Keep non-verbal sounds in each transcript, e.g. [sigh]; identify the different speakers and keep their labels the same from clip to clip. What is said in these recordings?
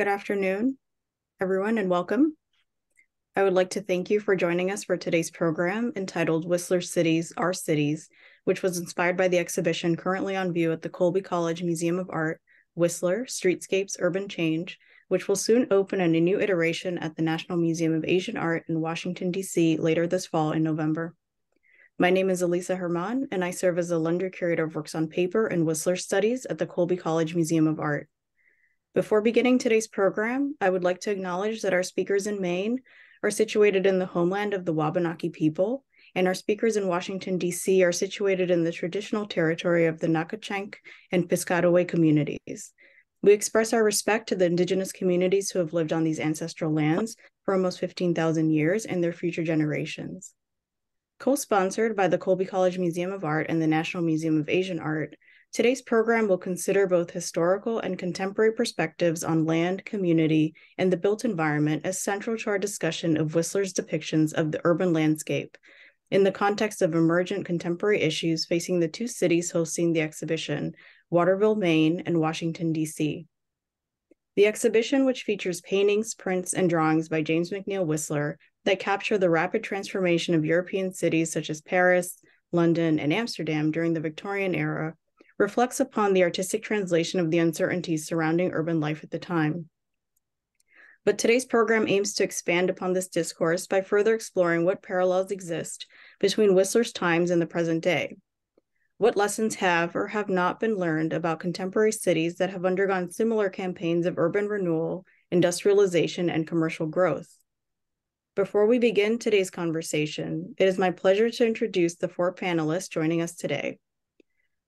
Speaker 1: Good afternoon, everyone, and welcome. I would like to thank you for joining us for today's program entitled Whistler Cities, Our Cities, which was inspired by the exhibition currently on view at the Colby College Museum of Art, Whistler, Streetscapes, Urban Change, which will soon open in a new iteration at the National Museum of Asian Art in Washington, D.C. later this fall in November. My name is Elisa Germán, and I serve as the Lunder Curator of Works on Paper and Whistler Studies at the Colby College Museum of Art. Before beginning today's program, I would like to acknowledge that our speakers in Maine are situated in the homeland of the Wabanaki people, and our speakers in Washington, D.C. are situated in the traditional territory of the Nacotchtank and Piscataway communities. We express our respect to the indigenous communities who have lived on these ancestral lands for almost 15,000 years and their future generations. Co-sponsored by the Colby College Museum of Art and the National Museum of Asian Art, today's program will consider both historical and contemporary perspectives on land, community, and the built environment as central to our discussion of Whistler's depictions of the urban landscape in the context of emergent contemporary issues facing the two cities hosting the exhibition, Waterville, Maine, and Washington, D.C. The exhibition, which features paintings, prints, and drawings by James McNeill Whistler that capture the rapid transformation of European cities such as Paris, London, and Amsterdam during the Victorian era, reflects upon the artistic translation of the uncertainties surrounding urban life at the time. But today's program aims to expand upon this discourse by further exploring what parallels exist between Whistler's times and the present day, what lessons have or have not been learned about contemporary cities that have undergone similar campaigns of urban renewal, industrialization, and commercial growth? Before we begin today's conversation, it is my pleasure to introduce the four panelists joining us today.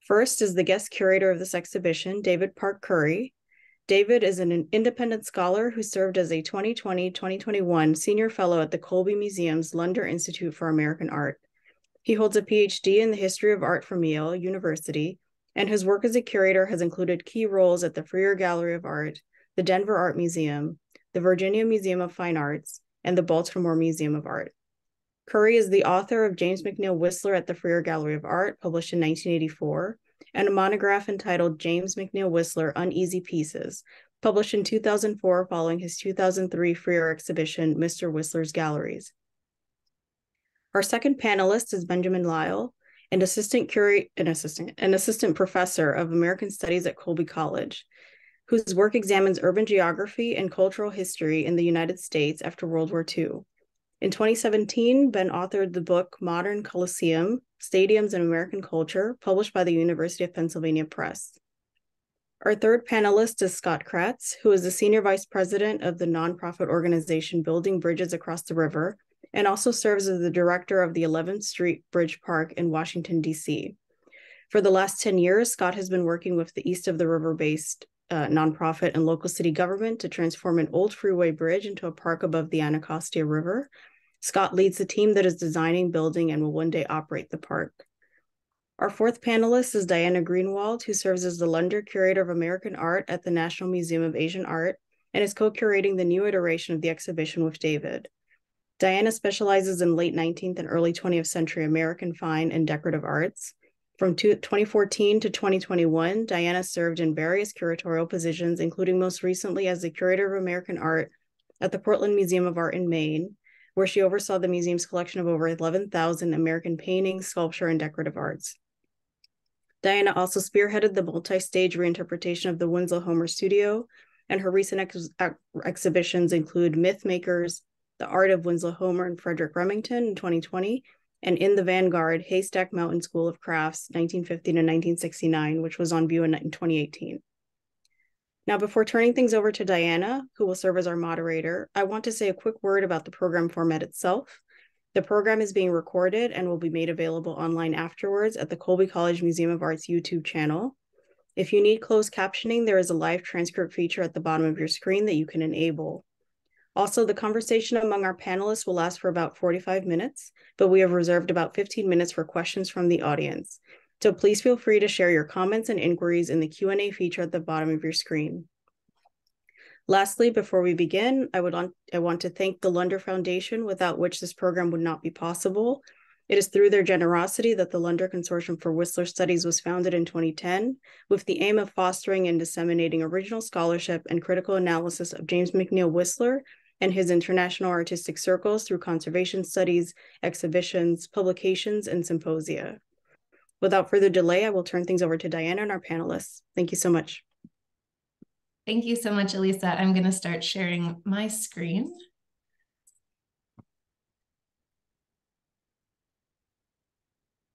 Speaker 1: First is the guest curator of this exhibition, David Park Curry. David is an independent scholar who served as a 2020 2021 senior fellow at the Colby Museum's Lunder Institute for American Art. He holds a PhD in the history of art from Yale University, and his work as a curator has included key roles at the Freer Gallery of Art, the Denver Art Museum, the Virginia Museum of Fine Arts, and the Baltimore Museum of Art. Curry is the author of James McNeill Whistler at the Freer Gallery of Art, published in 1984, and a monograph entitled James McNeill Whistler Uneasy Pieces, published in 2004 following his 2003 Freer exhibition, Mr. Whistler's Galleries. Our second panelist is Benjamin Lisle, an assistant curator, an assistant, an assistant professor of American Studies at Colby College, whose work examines urban geography and cultural history in the United States after World War II. In 2017, Ben authored the book Modern Coliseum Stadiums and American Culture, published by the University of Pennsylvania Press. Our third panelist is Scott Kratz, who is the Senior Vice President of the nonprofit organization Building Bridges Across the River, and also serves as the director of the 11th Street Bridge Park in Washington, D.C. For the last 10 years, Scott has been working with the East of the River based uh, nonprofit and local city government to transform an old freeway bridge into a park above the Anacostia River. Scott leads the team that is designing, building, and will one day operate the park. Our fourth panelist is Diana Greenwold, who serves as the Lunder Curator of American Art at the National Museum of Asian Art and is co curating the new iteration of the exhibition with David. Diana specializes in late 19th and early 20th century American fine and decorative arts. From 2014 to 2021, Diana served in various curatorial positions, including most recently as the curator of American art at the Portland Museum of Art in Maine, where she oversaw the museum's collection of over 11,000 American paintings, sculpture, and decorative arts. Diana also spearheaded the multi stage reinterpretation of the Winslow Homer Studio, and her recent ex exhibitions include Myth Makers, the Art of Winslow Homer and Frederic Remington in 2020, and In the Vanguard, Haystack Mountain School of Crafts, 1950 to 1969, which was on view in 2018. Now, before turning things over to Diana, who will serve as our moderator, I want to say a quick word about the program format itself. The program is being recorded and will be made available online afterwards at the Colby College Museum of Art's YouTube channel. If you need closed captioning, there is a live transcript feature at the bottom of your screen that you can enable. Also, the conversation among our panelists will last for about 45 minutes, but we have reserved about 15 minutes for questions from the audience. So please feel free to share your comments and inquiries in the Q&A feature at the bottom of your screen. Lastly, before we begin, I would I want to thank the Lunder Foundation, without which this program would not be possible. It is through their generosity that the Lunder Consortium for Whistler Studies was founded in 2010 with the aim of fostering and disseminating original scholarship and critical analysis of James McNeill Whistler and his international artistic circles through conservation studies, exhibitions, publications, and symposia. Without further delay, I will turn things over to Diana and our panelists. Thank you so much.
Speaker 2: Thank you so much, Elisa. I'm going to start sharing my screen.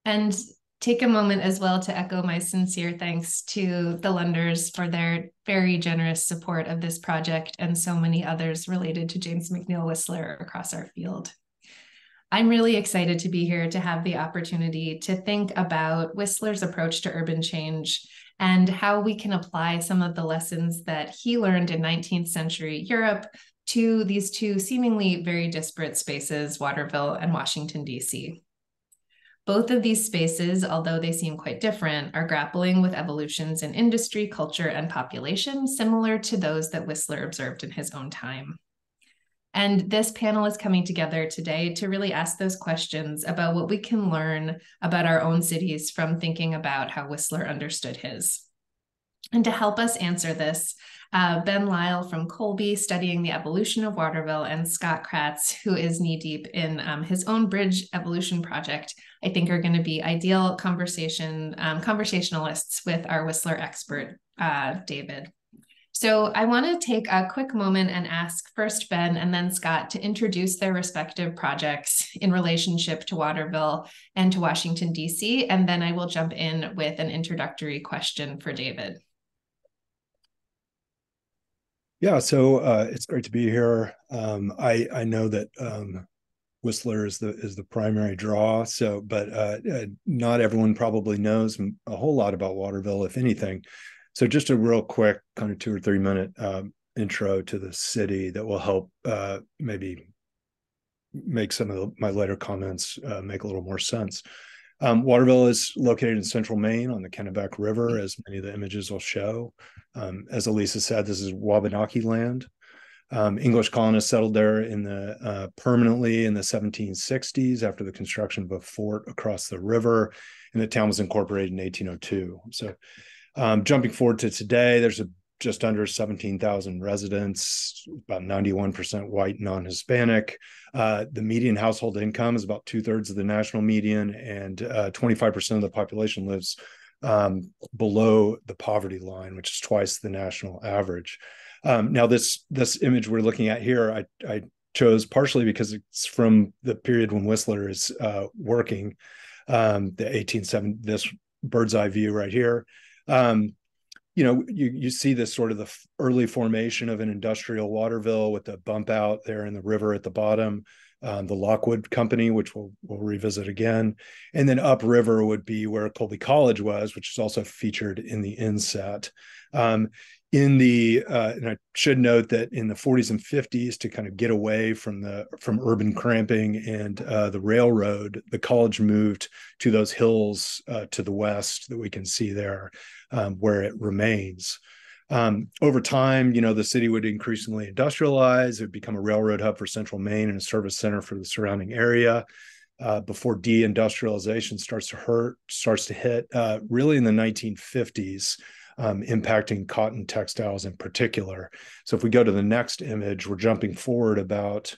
Speaker 2: And take a moment as well to echo my sincere thanks to the Lunders for their very generous support of this project and so many others related to James McNeill Whistler across our field. I'm really excited to be here to have the opportunity to think about Whistler's approach to urban change and how we can apply some of the lessons that he learned in 19th century Europe to these two seemingly very disparate spaces, Waterville and Washington, D.C. Both of these spaces, although they seem quite different, are grappling with evolutions in industry, culture, and population similar to those that Whistler observed in his own time. And this panel is coming together today to really ask those questions about what we can learn about our own cities from thinking about how Whistler understood his. And to help us answer this, uh, Ben Lisle from Colby studying the evolution of Waterville and Scott Kratz, who is knee deep in um, his own bridge evolution project, I think are going to be ideal conversation um, conversationalists with our Whistler expert, uh, David. So I want to take a quick moment and ask first Ben and then Scott to introduce their respective projects in relationship to Waterville and to Washington, D.C. And then I will jump in with an introductory question for David.
Speaker 3: Yeah, so uh, it's great to be here. Um, I I know that um, Whistler is the is the primary draw. So, but uh, uh, not everyone probably knows a whole lot about Waterville, if anything. So just a real quick kind of two or three minute um, intro to the city that will help uh, maybe make some of the, my later comments uh, make a little more sense. Um, Waterville is located in central Maine on the Kennebec River, as many of the images will show. Um, as Elisa said, this is Wabanaki land. Um, English colonists settled there in the uh, permanently in the 1760s after the construction of a fort across the river, and the town was incorporated in 1802. So um, jumping forward to today, there's a, just under 17,000 residents, about 91% white, non-Hispanic. Uh, the median household income is about two thirds of the national median, and uh, 25% of the population lives um, below the poverty line, which is twice the national average. Um, now, this this image we're looking at here, I, I chose partially because it's from the period when Whistler is uh, working, um, the 1870. This bird's eye view right here um, you know, you you see this sort of the early formation of an industrial Waterville with the bump out there in the river at the bottom, um, the Lockwood Company, which we'll we'll revisit again, and then upriver would be where Colby College was, which is also featured in the inset. Um, in the uh, and I should note that in the 40s and 50s to kind of get away from the from urban cramping and uh, the railroad, the college moved to those hills uh, to the west that we can see there, um, where it remains. Um, over time, you know, the city would increasingly industrialize. It would become a railroad hub for central Maine and a service center for the surrounding area. Uh, before deindustrialization starts to hurt, starts to hit, uh, really in the 1950s um, impacting cotton textiles in particular. So if we go to the next image, we're jumping forward about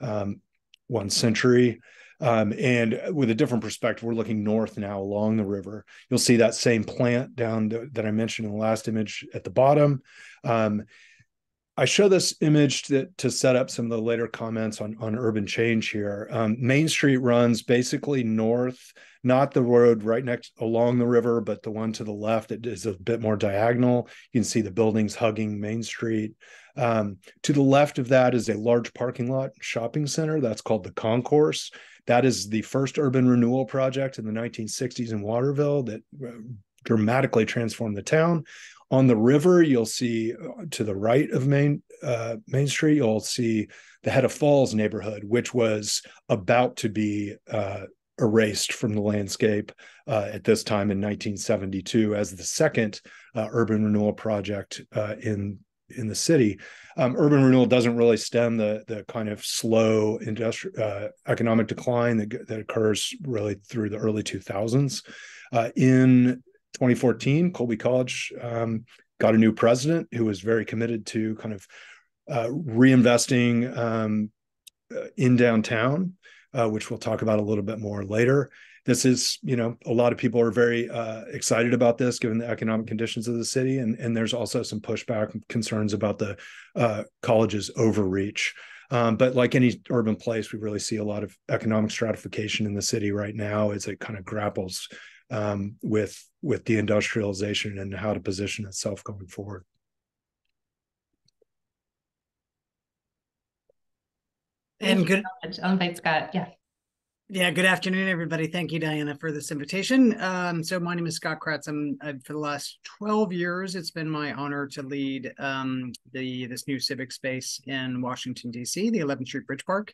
Speaker 3: um, one century. Um, and with a different perspective, we're looking north now along the river. You'll see that same plant down the, that I mentioned in the last image at the bottom. Um, I show this image to, to, set up some of the later comments on, on urban change here. Um, Main Street runs basically north, not the road right next along the river, but the one to the left. It is a bit more diagonal. You can see the buildings hugging Main Street. Um, to the left of that is a large parking lot shopping center that's called the Concourse. That is the first urban renewal project in the 1960s in Waterville that uh, dramatically transformed the town. On the river, you'll see uh, to the right of Main uh, Main Street, you'll see the Head of Falls neighborhood, which was about to be uh, erased from the landscape uh, at this time in 1972 as the second uh, urban renewal project uh, in in the city. Um, urban renewal doesn't really stem the the kind of slow industrial uh, economic decline that that occurs really through the early 2000s. Uh, in 2014, Colby College um, got a new president who was very committed to kind of uh, reinvesting um, uh, in downtown, uh, which we'll talk about a little bit more later. This is you know a lot of people are very uh, excited about this given the economic conditions of the city and and there's also some pushback and concerns about the uh, college's overreach. Um, but like any urban place we really see a lot of economic stratification in the city right now as it kind of grapples um, with with deindustrialization and how to position itself going forward
Speaker 2: and good i'll invite scott yeah
Speaker 4: yeah, good afternoon, everybody. Thank you, Diana, for this invitation. Um, so my name is Scott Kratz. I'm uh, for the last 12 years, it's been my honor to lead um, the this new civic space in Washington, D.C., the 11th Street Bridge Park.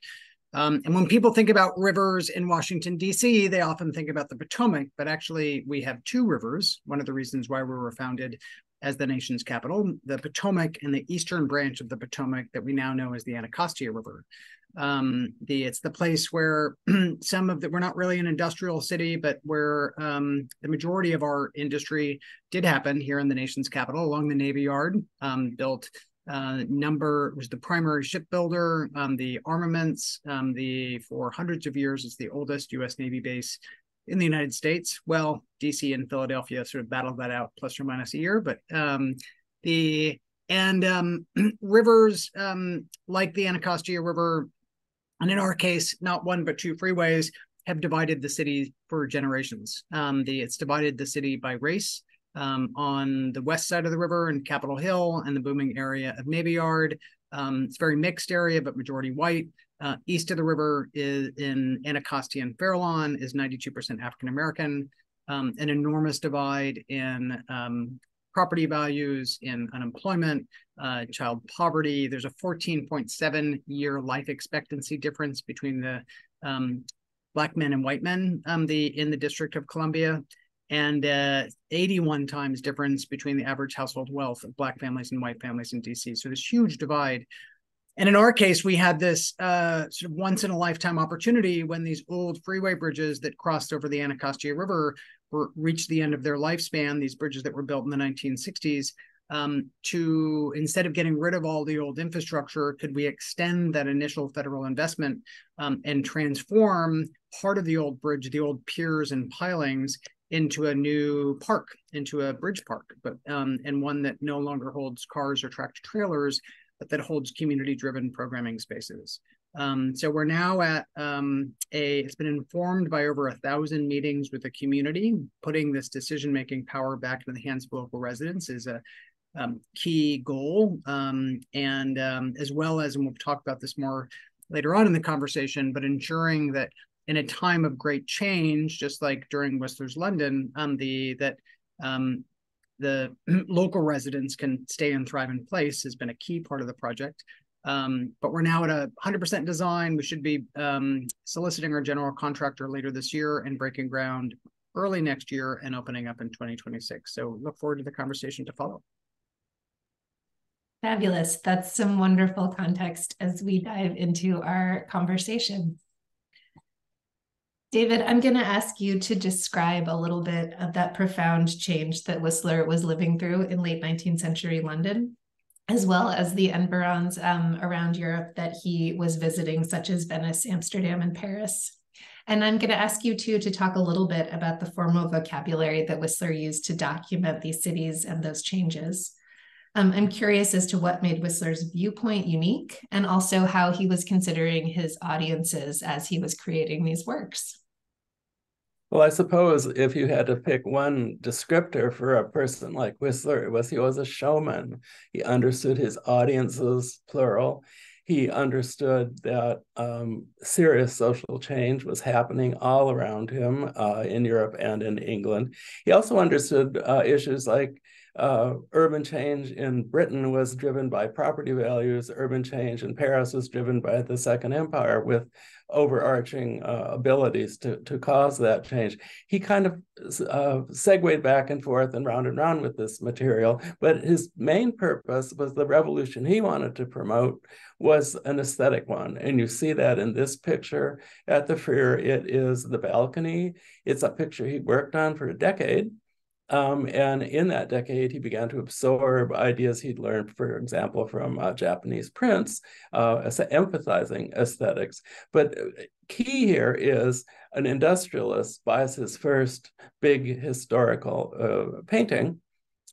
Speaker 4: Um, and when people think about rivers in Washington, D.C., they often think about the Potomac, but actually we have two rivers. One of the reasons why we were founded as the nation's capital, the Potomac and the eastern branch of the Potomac that we now know as the Anacostia River um, the it's the place where [clears throat] some of the we're not really an industrial city, but where um, the majority of our industry did happen here in the nation's capital along the Navy Yard. Um, built uh, number was the primary shipbuilder, um, the armaments, um, the for hundreds of years it's the oldest U.S. Navy base in the United States. Well, DC and Philadelphia sort of battled that out plus or minus a year, but um, the and um, [clears throat] rivers um, like the Anacostia River and in our case, not one but two freeways have divided the city for generations. Um, the, it's divided the city by race um, on the west side of the river in Capitol Hill and the booming area of Navy Yard. Um, it's a very mixed area, but majority white. Uh, east of the river is in Anacostia and Fairlawn is 92% African American. Um, an enormous divide in um, property values, in unemployment, uh, child poverty. There's a 14.7 year life expectancy difference between the um, black men and white men um, the in the District of Columbia, and uh, 81 times difference between the average household wealth of black families and white families in DC. So this huge divide. And in our case, we had this uh, sort of once in a lifetime opportunity when these old freeway bridges that crossed over the Anacostia River were reached the end of their lifespan, these bridges that were built in the 1960s, um, to instead of getting rid of all the old infrastructure, could we extend that initial federal investment um, and transform part of the old bridge, the old piers and pilings, into a new park, into a bridge park, but um, and one that no longer holds cars or tractor trailers, but that holds community-driven programming spaces. Um, so we're now at um, a, it's been informed by over a thousand meetings with the community. Putting this decision-making power back in the hands of local residents is a um, key goal. Um, and um, as well as, and we'll talk about this more later on in the conversation, but ensuring that in a time of great change, just like during Whistler's London, um, the that the [clears throat] local residents can stay and thrive in place has been a key part of the project. Um, but we're now at a 100% design. We should be um, soliciting our general contractor later this year and breaking ground early next year and opening up in 2026. So look forward to the conversation to follow.
Speaker 2: Fabulous. That's some wonderful context as we dive into our conversation. David, I'm going to ask you to describe a little bit of that profound change that Whistler was living through in late 19th century London as well as the environs um, around Europe that he was visiting, such as Venice, Amsterdam, and Paris. And I'm going to ask you too to talk a little bit about the formal vocabulary that Whistler used to document these cities and those changes. Um, I'm curious as to what made Whistler's viewpoint unique and also how he was considering his audiences as he was creating these works.
Speaker 5: Well, I suppose if you had to pick one descriptor for a person like Whistler, it was he was a showman. He understood his audiences, plural. He understood that um, serious social change was happening all around him uh, in Europe and in England. He also understood uh, issues like uh, urban change in Britain was driven by property values. Urban change in Paris was driven by the Second Empire with overarching uh, abilities to, to cause that change. He kind of uh, segued back and forth and round and round with this material, but his main purpose was the revolution he wanted to promote was an aesthetic one. And you see that in this picture at the Freer. It is the balcony. It's a picture he worked on for a decade um, and in that decade, he began to absorb ideas he'd learned, for example, from uh, Japanese prints, uh, emphasizing aesthetics. But uh, key here is an industrialist buys his first big historical uh, painting,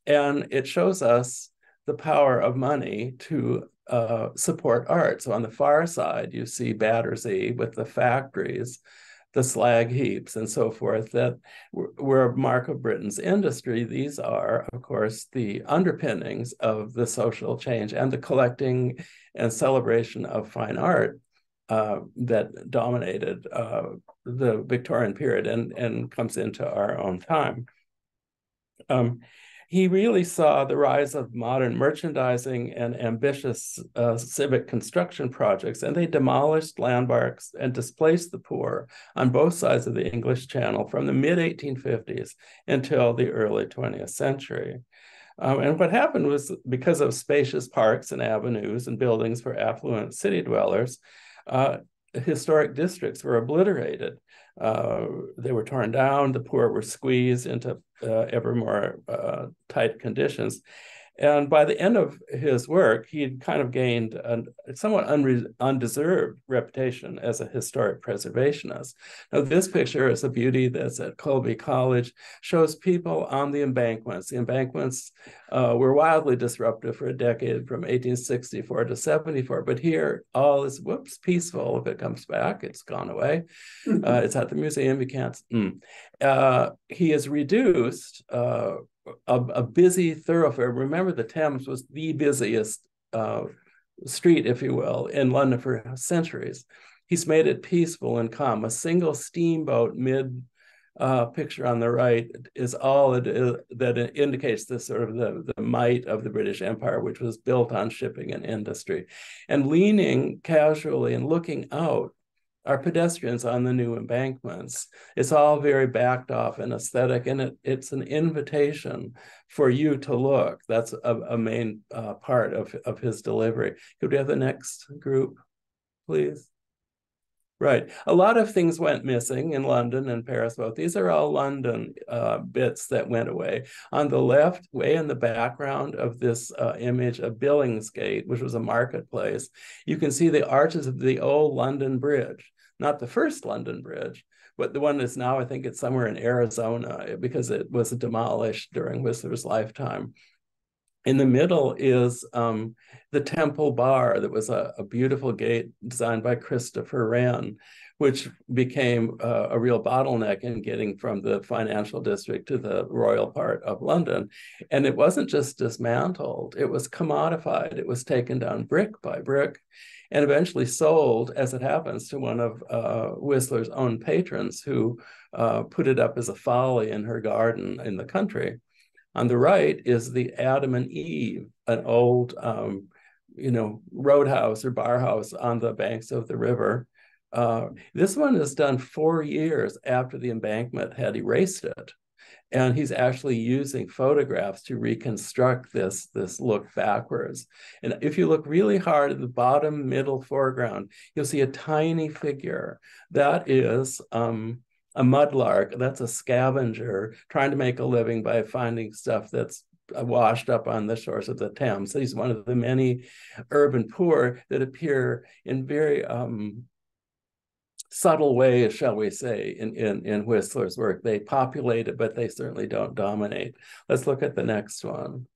Speaker 5: and it shows us the power of money to uh, support art. So on the far side, you see Battersea with the factories the slag heaps and so forth that were a mark of Britain's industry. These are, of course, the underpinnings of the social change and the collecting and celebration of fine art uh, that dominated uh, the Victorian period and, and comes into our own time. Um, he really saw the rise of modern merchandising and ambitious uh, civic construction projects, and they demolished landmarks and displaced the poor on both sides of the English Channel from the mid 1850s until the early 20th century. Um, and what happened was because of spacious parks and avenues and buildings for affluent city dwellers, uh, historic districts were obliterated. Uh, they were torn down, the poor were squeezed into uh, ever more uh, tight conditions. And by the end of his work, he had kind of gained a somewhat undeserved reputation as a historic preservationist. Now, this picture is a beauty that's at Colby College, shows people on the embankments. The embankments uh, were wildly disruptive for a decade from 1864 to 74, but here all is, whoops, peaceful. If it comes back, it's gone away. Mm-hmm. [laughs] Uh, it's at the museum, you can't. Mm. Uh, he has reduced uh, a, a busy thoroughfare. Remember, the Thames was the busiest uh, street, if you will, in London for centuries. He's made it peaceful and calm. A single steamboat mid uh, picture on the right is all it is, that it indicates the sort of the, the might of the British Empire, which was built on shipping and industry. And leaning casually and looking out are pedestrians on the new embankments. It's all very backed off and aesthetic, and it, it's an invitation for you to look. That's a, a main uh, part of, of his delivery. Could we have the next group, please? Right. A lot of things went missing in London and Paris both. These are all London uh, bits that went away. On the left, way in the background of this uh, image of Billingsgate, which was a marketplace, you can see the arches of the old London Bridge not the first London Bridge, but the one that's now, I think it's somewhere in Arizona because it was demolished during Whistler's lifetime. In the middle is um, the Temple Bar, that was a, a, beautiful gate designed by Christopher Wren, which became uh, a real bottleneck in getting from the financial district to the royal part of London. And it wasn't just dismantled, it was commodified, it was taken down brick by brick and eventually sold, as it happens, to one of uh, Whistler's own patrons who uh, put it up as a folly in her garden in the country. On the right is the Adam and Eve, an old, um, you know, roadhouse or bar house on the banks of the river. Uh, this one is done four years after the embankment had erased it. And he's actually using photographs to reconstruct this this look backwards. And if you look really hard at the bottom middle foreground you'll see a tiny figure. That is um, a mudlark that's a scavenger trying to make a living by finding stuff that's washed up on the shores of the Thames. So he's one of the many urban poor that appear in very um, subtle way, shall we say, in, in, in Whistler's work. They populate it, but they certainly don't dominate. Let's look at the next one.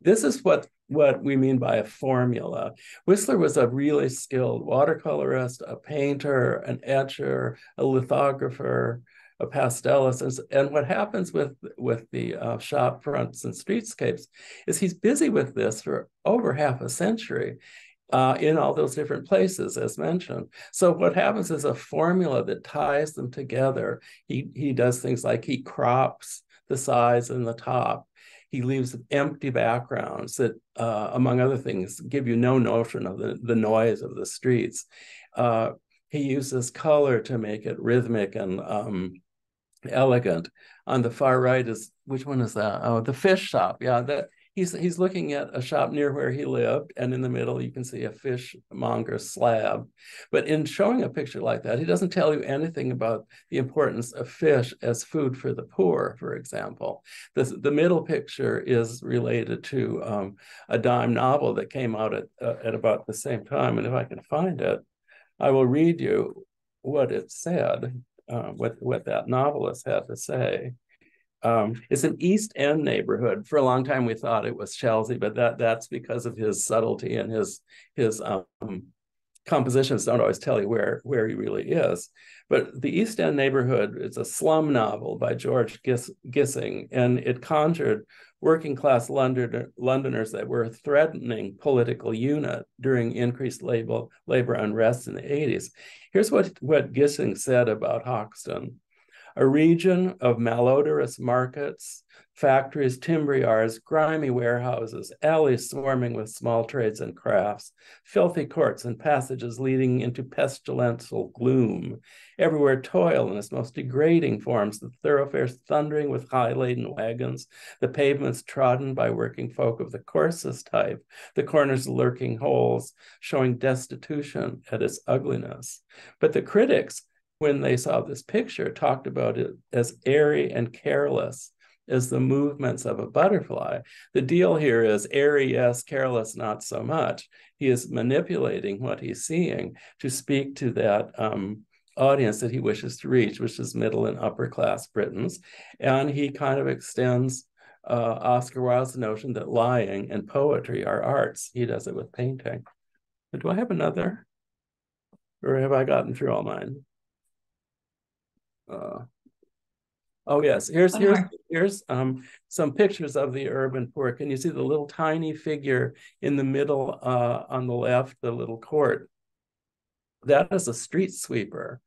Speaker 5: This is what, what we mean by a formula. Whistler was a really skilled watercolorist, a painter, an etcher, a lithographer, a pastelist. And, and what happens with, with the uh, shop fronts and streetscapes is he's busy with this for over half a century uh, in all those different places, as mentioned. So what happens is a formula that ties them together. He he does things like he crops the sides and the top. he leaves empty backgrounds that, uh, among other things, give you no notion of the, the noise of the streets. Uh, he uses color to make it rhythmic and um, elegant. On the far right is which one is that? Oh, the fish shop. Yeah, that he's he's looking at a shop near where he lived, and in the middle you can see a fishmonger slab. But in showing a picture like that, he doesn't tell you anything about the importance of fish as food for the poor, for example. The, the middle picture is related to um, a dime novel that came out at, uh, at about the same time. And if I can find it, I will read you what it said, uh, what, what that novelist had to say. Um, it's an East End neighborhood. For a long time, we thought it was Chelsea, but that that's because of his subtlety and his his um, compositions don't always tell you where where he really is. But the East End neighborhood is a slum novel by George Giss, Gissing, and it conjured working class London, Londoners that were threatening political unit during increased labor, labor unrest in the 80s. Here's what, what Gissing said about Hoxton a region of malodorous markets, factories, timber yards, grimy warehouses, alleys swarming with small trades and crafts, filthy courts and passages leading into pestilential gloom. Everywhere toil in its most degrading forms, the thoroughfares thundering with high laden wagons, the pavements trodden by working folk of the coarsest type, the corners lurking holes, showing destitution at its ugliness. But the critics when they saw this picture, talked about it as airy and careless as the movements of a butterfly. The deal here is airy, yes, careless, not so much. He is manipulating what he's seeing to speak to that um, audience that he wishes to reach, which is middle and upper class Britons. And he kind of extends uh, Oscar Wilde's notion that lying and poetry are arts. He does it with painting. But do I have another? Or have I gotten through all mine? Uh, oh yes, here's One here's more. here's um some pictures of the urban poor. Can you see the little tiny figure in the middle uh, on the left, the little court? That is a street sweeper.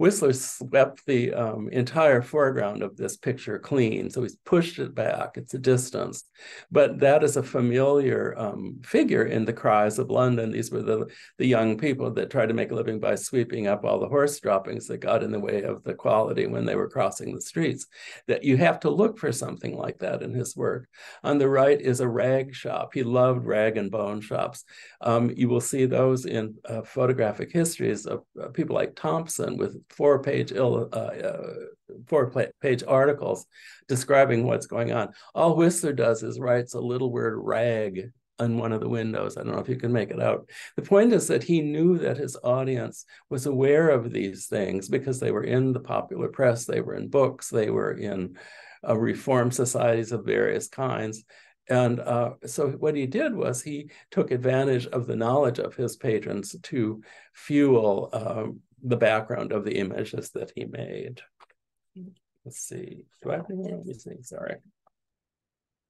Speaker 5: Whistler swept the um, entire foreground of this picture clean, so he's pushed it back. It's a distance, but that is a familiar um, figure in the cries of London. These were the the young people that tried to make a living by sweeping up all the horse droppings that got in the way of the quality when they were crossing the streets. That you have to look for something like that in his work. On the right is a rag shop. He loved rag and bone shops. Um, you will see those in uh, photographic histories of uh, people like Thomson with four page uh, uh, four page articles describing what's going on. All Whistler does is writes a little word rag on one of the windows. I don't know if you can make it out. The point is that he knew that his audience was aware of these things because they were in the popular press, they were in books, they were in uh, reform societies of various kinds. And uh, so what he did was he took advantage of the knowledge of his patrons to fuel um, the background of the images that he made. Let's see. Do I have any more of these things? Sorry.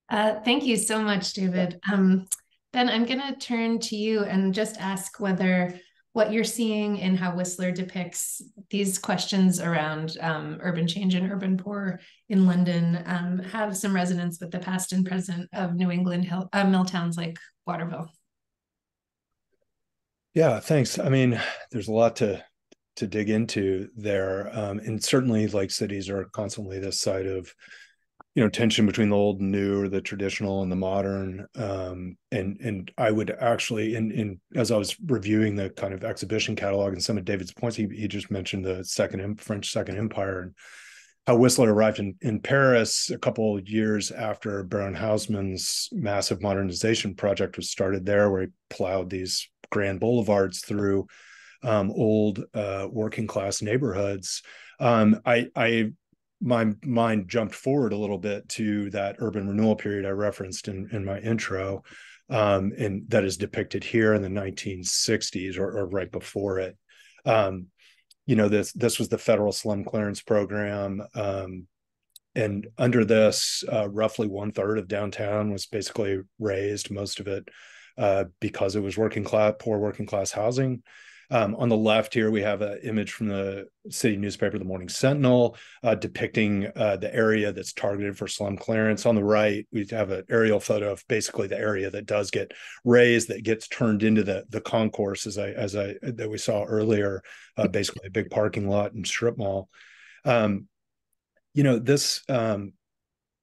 Speaker 2: Uh, thank you so much, David. Um, ben, I'm going to turn to you and just ask whether what you're seeing in how Whistler depicts these questions around um, urban change and urban poor in London um, have some resonance with the past and present of New England hill, uh, mill towns like Waterville.
Speaker 3: Yeah, thanks. I mean, there's a lot to to dig into there. Um, and certainly, like cities are constantly this side of, you know, tension between the old and new, or the traditional and the modern. Um, and and I would actually, in in as I was reviewing the kind of exhibition catalog and some of David's points, he he just mentioned the second French Second Empire and how Whistler arrived in, in Paris a couple years after Baron Haussmann's massive modernization project was started there, where he plowed these grand boulevards through um, old uh, working class neighborhoods. Um, I, I, my mind jumped forward a little bit to that urban renewal period I referenced in, in my intro, um, and that is depicted here in the 1960s or, or right before it. Um, you know, this this was the federal slum clearance program. Um, and under this, uh, roughly one third of downtown was basically razed, most of it uh, because it was working class, poor working class housing. Um, on the left here, we have an image from the city newspaper, the Morning Sentinel, uh, depicting uh, the area that's targeted for slum clearance. On the right, we have an aerial photo of basically the area that does get raised, that gets turned into the the concourse, as I as I that we saw earlier, uh, basically a big parking lot and strip mall. Um, you know this um,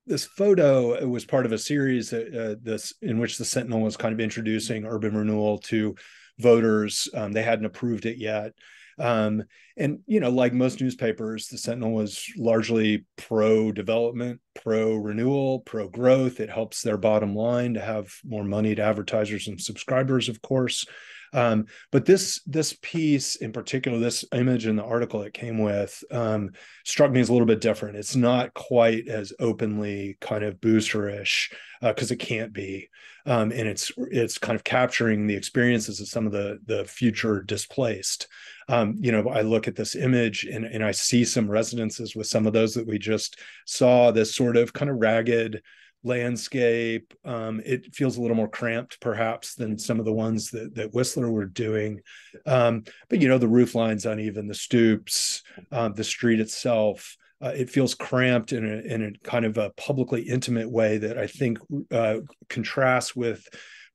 Speaker 3: this photo was part of a series uh, this in which the Sentinel was kind of introducing urban renewal to voters. Um, they hadn't approved it yet. Um, and you know, like most newspapers, the Sentinel was largely pro development, pro renewal, pro growth. It helps their bottom line to have more money to advertisers and subscribers, of course. Um, but this this piece in particular, this image in the article it came with, um, struck me as a little bit different. It's not quite as openly kind of boosterish because uh, it can't be, um, and it's it's kind of capturing the experiences of some of the the future displaced. Um, you know, I look at this image and and I see some resonances with some of those that we just saw. This sort of kind of ragged landscape. Um, it feels a little more cramped, perhaps, than some of the ones that, that Whistler were doing. Um, but you know, the roof lines uneven, the stoops, um, the street itself. Uh, it feels cramped in a, in a kind of a publicly intimate way that I think uh, contrasts with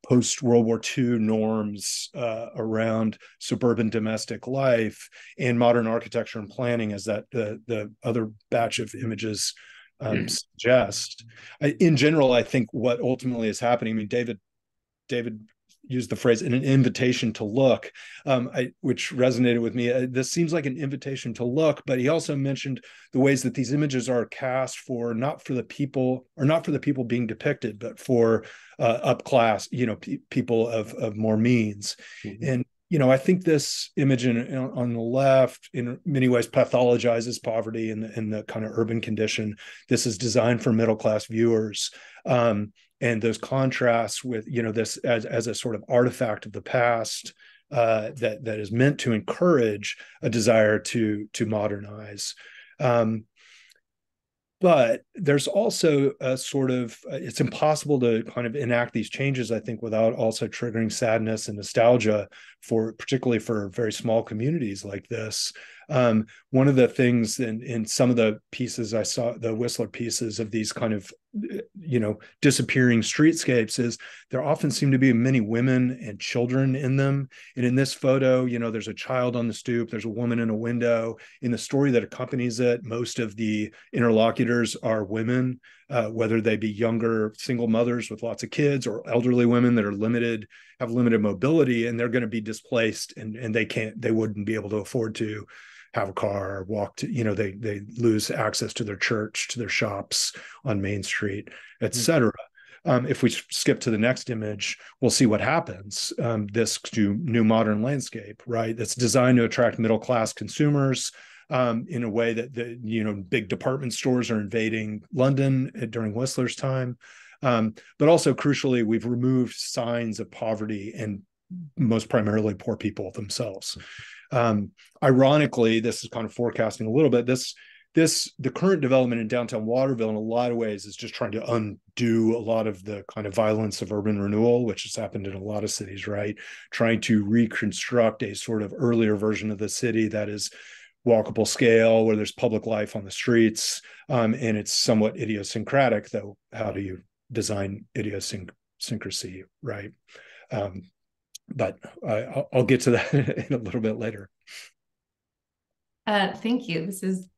Speaker 3: post World War II norms uh, around suburban domestic life and modern architecture and planning, as that the the other batch of images um, mm. suggest. I, in general, I think what ultimately is happening. I mean, David David used the phrase "in an invitation to look," um, I, which resonated with me. Uh, this seems like an invitation to look, but he also mentioned the ways that these images are cast for not for the people or not for the people being depicted, but for uh, up class, you know, pe- people of of more means. Mm-hmm. And you know, I think this image in, on the left, in many ways, pathologizes poverty and the, the kind of urban condition. This is designed for middle class viewers, um, and those contrasts with, you know, this as as a sort of artifact of the past uh, that that is meant to encourage a desire to to modernize. Um, but there's also a sort of uh, it's impossible to kind of enact these changes i think without also triggering sadness and nostalgia for particularly for very small communities like this. Um, one of the things in, in some of the pieces I saw, the Whistler pieces of these kind of, you know, disappearing streetscapes is there often seem to be many women and children in them. And in this photo, you know, there's a child on the stoop, there's a woman in a window. In the story that accompanies it, most of the interlocutors are women, uh, whether they be younger single mothers with lots of kids or elderly women that are limited, have limited mobility, and they're going to be displaced and, and they can't, they wouldn't be able to afford to have a car or walk to you know they they lose access to their church to their shops on main street etc mm-hmm. um, if we skip to the next image we'll see what happens. Um, this new modern landscape right? That's designed to attract middle class consumers um, in a way that the you know big department stores are invading london during whistler's time. Um, but also crucially we've removed signs of poverty and most primarily poor people themselves um, ironically, this is kind of forecasting a little bit. This this the current development in downtown Waterville in a lot of ways is just trying to undo a lot of the kind of violence of urban renewal, which has happened in a lot of cities, right? Trying to reconstruct a sort of earlier version of the city that is walkable scale, where there's public life on the streets, um, and it's somewhat idiosyncratic. Though, how do you design idiosyncrasy, right? Um, but I, will get to that [laughs] in a little bit later.
Speaker 2: Uh, thank you. This is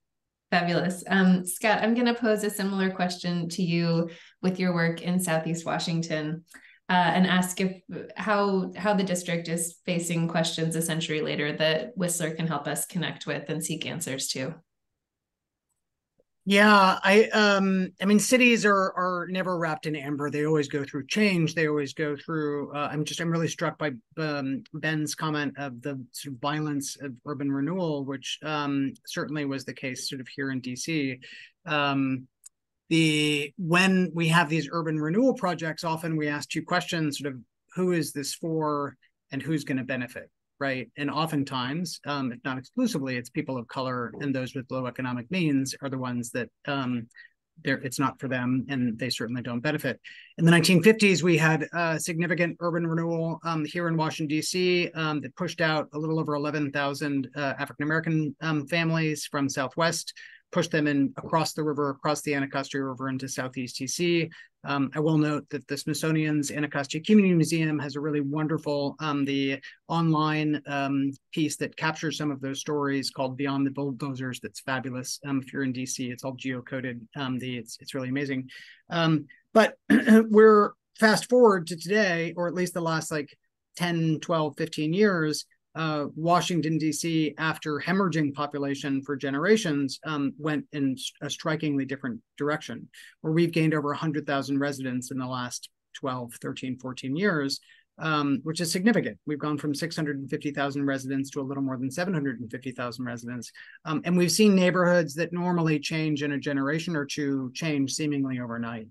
Speaker 2: fabulous. Um, Scott, I'm going to pose a similar question to you with your work in Southeast Washington. Uh, and ask if how how the district is facing questions a century later that Whistler can help us connect with and seek answers to.
Speaker 4: Yeah, I um I mean cities are are never wrapped in amber. They always go through change. They always go through uh, I'm just I'm really struck by um, Ben's comment of the sort of violence of urban renewal, which um certainly was the case sort of here in DC. Um the when we have these urban renewal projects, often we ask two questions sort of who is this for and who's going to benefit right? And oftentimes, um, if not exclusively, it's people of color and those with low economic means are the ones that um, it's not for them, and they certainly don't benefit. In the 1950s, we had a significant urban renewal um, here in Washington D.C. Um, that pushed out a little over 11,000 uh, African American um, families from Southwest push them in across the river, across the Anacostia River into Southeast DC. Um, I will note that the Smithsonian's Anacostia Community Museum has a really wonderful um, the online um, piece that captures some of those stories called Beyond the Bulldozers. That's fabulous. Um, if you're in DC, it's all geocoded. Um, the it's it's really amazing. Um, but [clears throat] we're fast forward to today, or at least the last like 10, 12, 15 years, uh, Washington, D.C., after hemorrhaging population for generations, um, went in a strikingly different direction, where we've gained over 100,000 residents in the last 12, 13, 14 years, um, which is significant. We've gone from 650,000 residents to a little more than 750,000 residents. Um, and we've seen neighborhoods that normally change in a generation or two change seemingly overnight.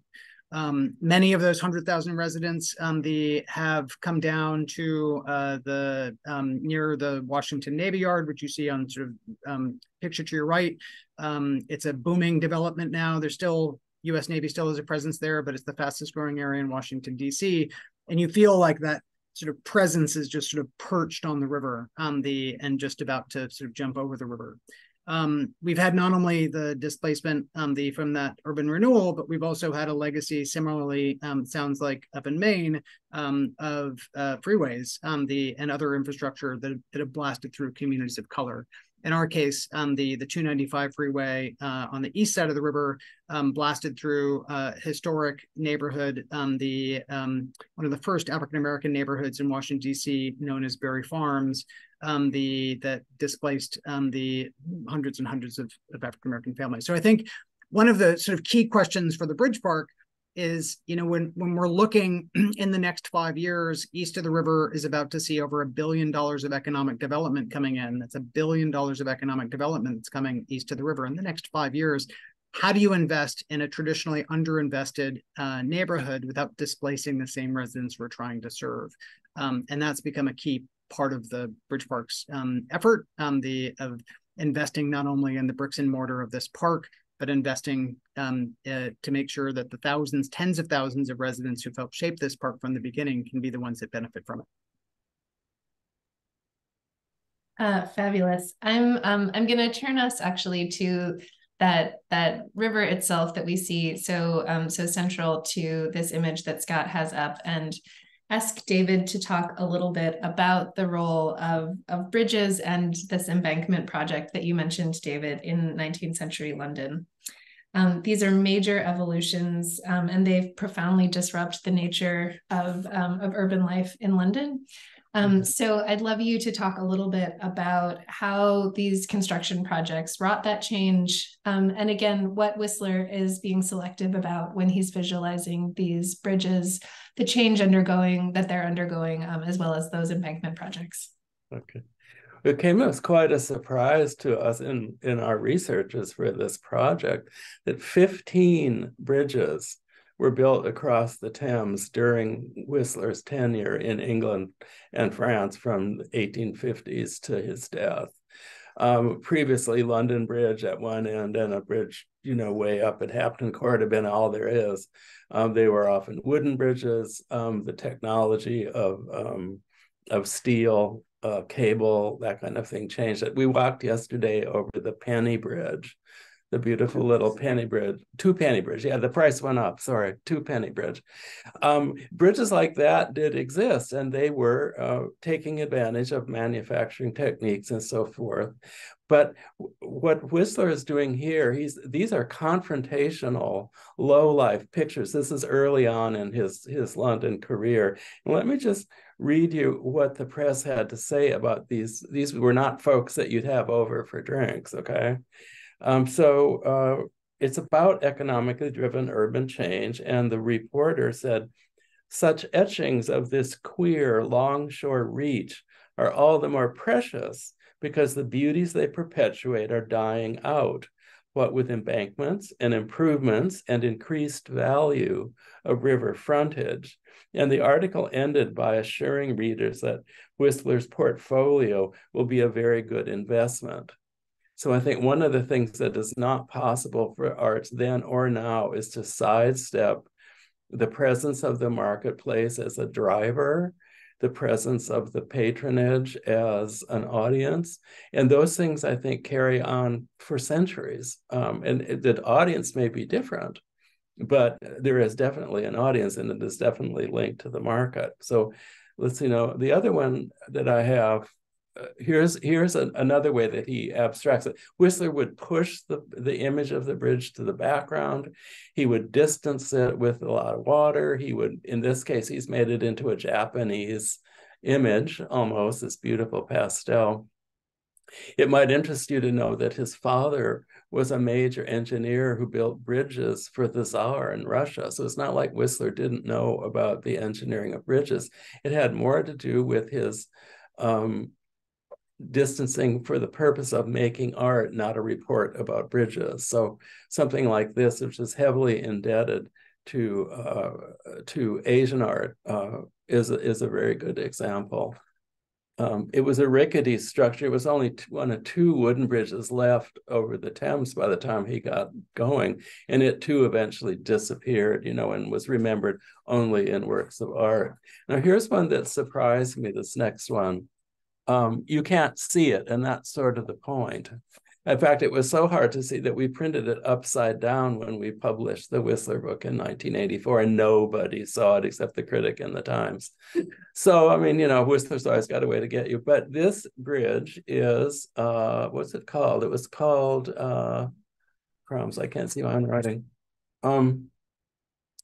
Speaker 4: Um, many of those 100,000 residents um, the have come down to uh, the um, near the Washington Navy Yard, which you see on sort of um, picture to your right. Um, it's a booming development now. There's still U.S. Navy still has a presence there, but it's the fastest growing area in Washington D.C. And you feel like that sort of presence is just sort of perched on the river, um, the and just about to sort of jump over the river um, we've had not only the displacement um, the from that urban renewal, but we've also had a legacy similarly um, sounds like up in Maine um, of uh, freeways um, the and other infrastructure that, that have blasted through communities of color. In our case, um, the the 295 freeway uh, on the east side of the river blasted through a historic neighborhood, the one of the first African American neighborhoods in Washington D.C., known as Barry Farms um, the that displaced um, the hundreds and hundreds of, of African American families. So I think one of the sort of key questions for the Bridge Park is, you know, when when we're looking [clears throat] in the next five years, east of the river is about to see over a billion dollars of economic development coming in. That's a billion dollars of economic development that's coming east of the river in the next five years. How do you invest in a traditionally underinvested uh, neighborhood without displacing the same residents we're trying to serve? Um, and that's become a key part of the Bridge Park's um, effort, um, the of investing not only in the bricks and mortar of this park, but investing um, uh, to make sure that the thousands, tens of thousands of residents who've helped shape this park from the beginning can be the ones that benefit from it.
Speaker 2: Uh, fabulous. I'm um, I'm going to turn us actually to that that river itself that we see so um, so central to this image that Scott has up and ask David to talk a little bit about the role of, of bridges and this embankment project that you mentioned, David, in 19th century London. Um, these are major evolutions um, and they've profoundly disrupt the nature of, um, of urban life in London. Um, mm-hmm. so I'd love you to talk a little bit about how these construction projects wrought that change. Um, and again, what Whistler is being selective about when he's visualizing these bridges the change undergoing that they're undergoing, um, as well as those embankment projects.
Speaker 5: Okay. It came as quite a surprise to us in, in our researches for this project that 15 bridges were built across the Thames during Whistler's tenure in England and France from the 1850s to his death. Um, previously, London Bridge at one end and a bridge, you know, way up at Hampton Court have been all there is. Um, they were often wooden bridges. Um, the technology of um, of steel, uh, cable, that kind of thing changed. We walked yesterday over the Penny Bridge, the beautiful little penny bridge, two penny bridge. Yeah, the price went up. Sorry, two penny bridge. Um, bridges like that did exist, and they were uh, taking advantage of manufacturing techniques and so forth. But what Whistler is doing here, he's these are confrontational, low life pictures. This is early on in his his London career. And let me just read you what the press had to say about these. These were not folks that you'd have over for drinks, okay? Um, so uh, it's about economically driven urban change. And the reporter said, such etchings of this queer longshore reach are all the more precious because the beauties they perpetuate are dying out. What with embankments and improvements and increased value of river frontage. And the article ended by assuring readers that Whistler's portfolio will be a very good investment. So I think one of the things that is not possible for art then or now is to sidestep the presence of the marketplace as a driver, the presence of the patronage as an audience. And those things I think carry on for centuries. Um, and the audience may be different, but there is definitely an audience and it is definitely linked to the market. So let's you know the other one that I have uh, here's here's a, another way that he abstracts it. Whistler would push the the image of the bridge to the background. He would distance it with a lot of water. He would, in this case, he's made it into a Japanese image, almost this beautiful pastel. It might interest you to know that his father was a major engineer who built bridges for the Tsar in Russia. So it's not like Whistler didn't know about the engineering of bridges. It had more to do with his um, distancing for the purpose of making art, not a report about bridges. So something like this, which is heavily indebted to uh, to Asian art, uh, is is a very good example. Um, it was a rickety structure. It was only one of two wooden bridges left over the Thames by the time he got going. And it too eventually disappeared, you know, and was remembered only in works of art. Now, here's one that surprised me this next one. Um, you can't see it, and that's sort of the point. In fact, it was so hard to see that we printed it upside down when we published the Whistler book in 1984, and nobody saw it except the critic and the Times. So, I mean, you know, Whistler's always got a way to get you. But this bridge is, uh, what's it called? It was called, uh, crumbs, I can't see my own writing. Um,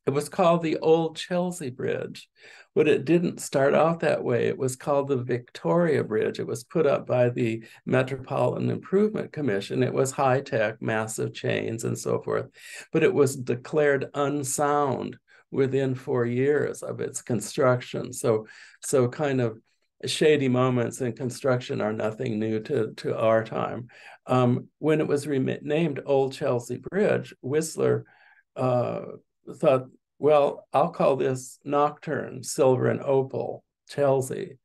Speaker 5: it was called the Old Chelsea Bridge, but it didn't start out that way. It was called the Victoria Bridge. It was put up by the Metropolitan Improvement Commission. It was high tech, massive chains, and so forth, but it was declared unsound within four years of its construction. So, so kind of shady moments in construction are nothing new to, to our time. Um, when it was renamed Old Chelsea Bridge, Whistler uh, thought well, I'll call this Nocturne, Silver and Opal, Chelsea.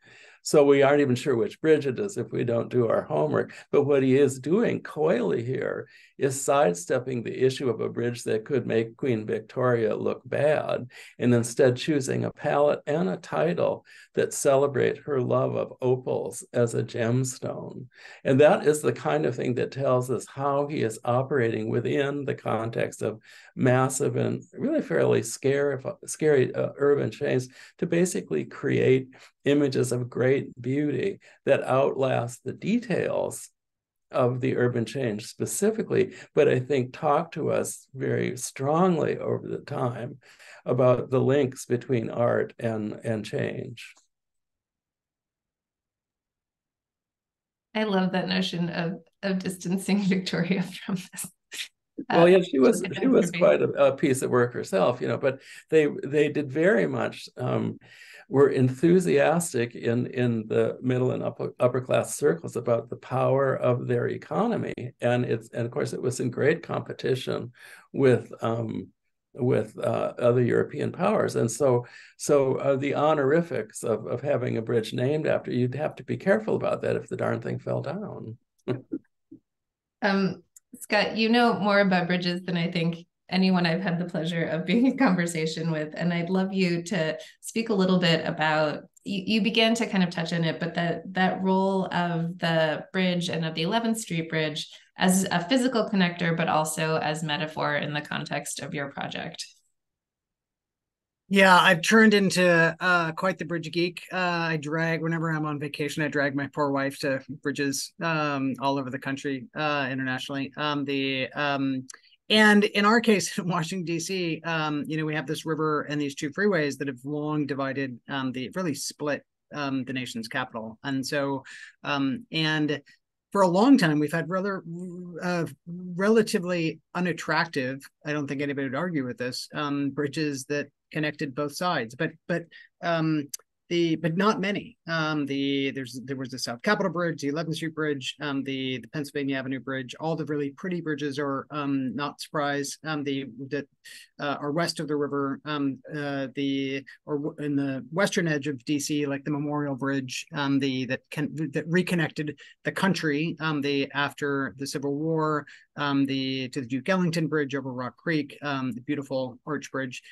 Speaker 5: So we aren't even sure which bridge it is if we don't do our homework. But what he is doing coyly here is sidestepping the issue of a bridge that could make Queen Victoria look bad and instead choosing a palette and a title that celebrate her love of opals as a gemstone. And that is the kind of thing that tells us how he is operating within the context of massive and really fairly scary, scary uh, urban chains to basically create images of great beauty that outlast the details of the urban change specifically, but I think talk to us very strongly over the time about the links between art and, and change.
Speaker 2: I love that notion of of distancing [laughs] Victoria from this.
Speaker 5: Well, yeah, she was she was quite a, a, piece of work herself, you know. But they they did very much um, were enthusiastic in in the middle and upper upper class circles about the power of their economy, and it's and of course it was in great competition with um, with uh, other European powers, and so so uh, the honorifics of of having a bridge named after you'd have to be careful about that if the darn thing fell down. [laughs]
Speaker 2: um, Scott, you know more about bridges than I think anyone I've had the pleasure of being in conversation with. And I'd love you to speak a little bit about you, you began to kind of touch on it, but that that role of the bridge and of the 11th Street Bridge as a physical connector, but also as metaphor in the context of your project.
Speaker 4: Yeah, I've turned into uh, quite the bridge geek. Uh, I drag whenever I'm on vacation. I drag my poor wife to bridges um, all over the country, uh, internationally. Um, the um, and in our case, [laughs] in Washington D.C., um, you know, we have this river and these two freeways that have long divided um, the really split um, the nation's capital, and so um, and for a long time we've had rather uh, relatively unattractive. I don't think anybody would argue with this. Um, bridges that connected both sides, but but um, the but not many. Um, the there's there was the South Capitol Bridge, the 11th Street Bridge, um, the the Pennsylvania Avenue Bridge. All the really pretty bridges are um, not surprise. Um, the that uh, are west of the river. Um, uh, the or in the western edge of DC, like the Memorial Bridge. Um, the that can that reconnected the country. Um, the after the Civil War. Um, the to the Duke Ellington Bridge over Rock Creek. Um, the beautiful Arch Bridge.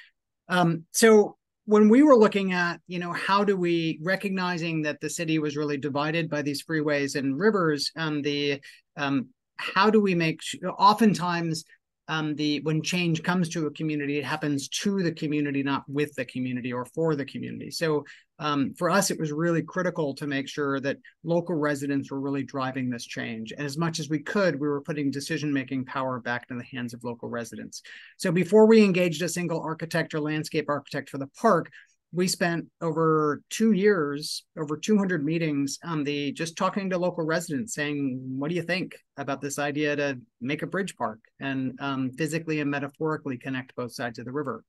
Speaker 4: Um, so when we were looking at, you know, how do we recognizing that the city was really divided by these freeways and rivers, and the um, how do we make oftentimes um, the when change comes to a community, it happens to the community, not with the community or for the community. So um, for us, it was really critical to make sure that local residents were really driving this change. And as much as we could, we were putting decision-making power back in the hands of local residents. So before we engaged a single architect or landscape architect for the park, we spent over two years, over 200 meetings on the just talking to local residents, saying, "What do you think about this idea to make a bridge park and um, physically and metaphorically connect both sides of the river?"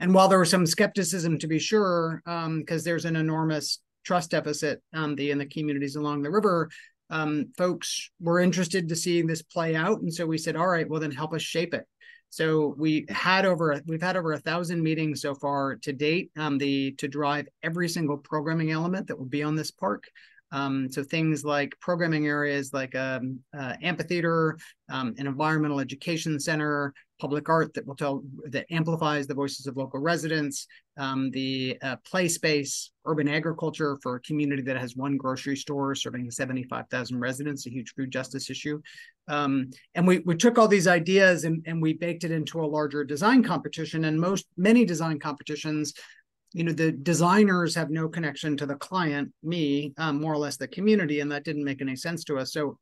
Speaker 4: And while there was some skepticism, to be sure, because um, there's an enormous trust deficit um, the in the communities along the river, um, folks were interested to seeing this play out, and so we said, "All right, well then help us shape it." So we had over we've had over a thousand meetings so far to date. Um, the to drive every single programming element that will be on this park. Um, so things like programming areas like um, uh, amphitheater, um, an environmental education center, public art that will tell that amplifies the voices of local residents, um, the uh, play space, urban agriculture for a community that has one grocery store serving 75,000 residents, a huge food justice issue. Um, and we, we took all these ideas and, and we baked it into a larger design competition. And most many design competitions you know the designers have no connection to the client me um, more or less the community and that didn't make any sense to us. So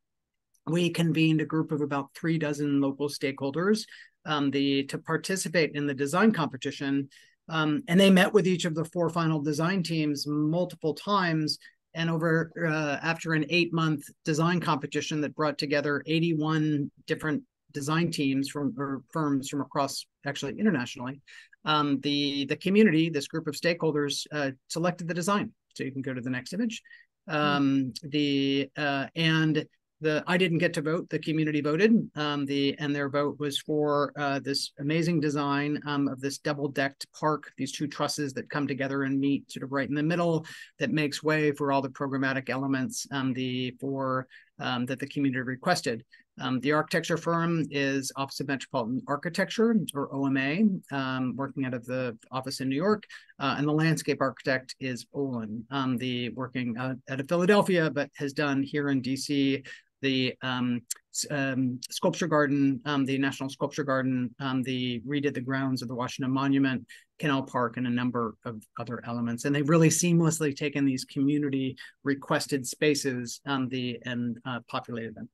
Speaker 4: we convened a group of about three dozen local stakeholders um, the to participate in the design competition. Um, and they met with each of the four final design teams multiple times. And over uh, after an eight month design competition that brought together 81 different design teams from or firms from across actually internationally um, the the community, this group of stakeholders, uh, selected the design. So you can go to the next image. Hmm. Um. The uh, and the I didn't get to vote. The community voted. Um, the and their vote was for uh, this amazing design um, of this double decked park. These two trusses that come together and meet sort of right in the middle. That makes way for all the programmatic elements. Um, the for um, that the community requested. Um, the architecture firm is Office of Metropolitan Architecture, or OMA, um, working out of the office in New York, uh, and the landscape architect is Olin, um, the working uh, out of Philadelphia, but has done here in DC the um, um, sculpture garden, um, the National Sculpture Garden, the redid the grounds of the Washington Monument, Canal Park, and a number of other elements. And they've really seamlessly taken these community requested spaces the and uh, populated them.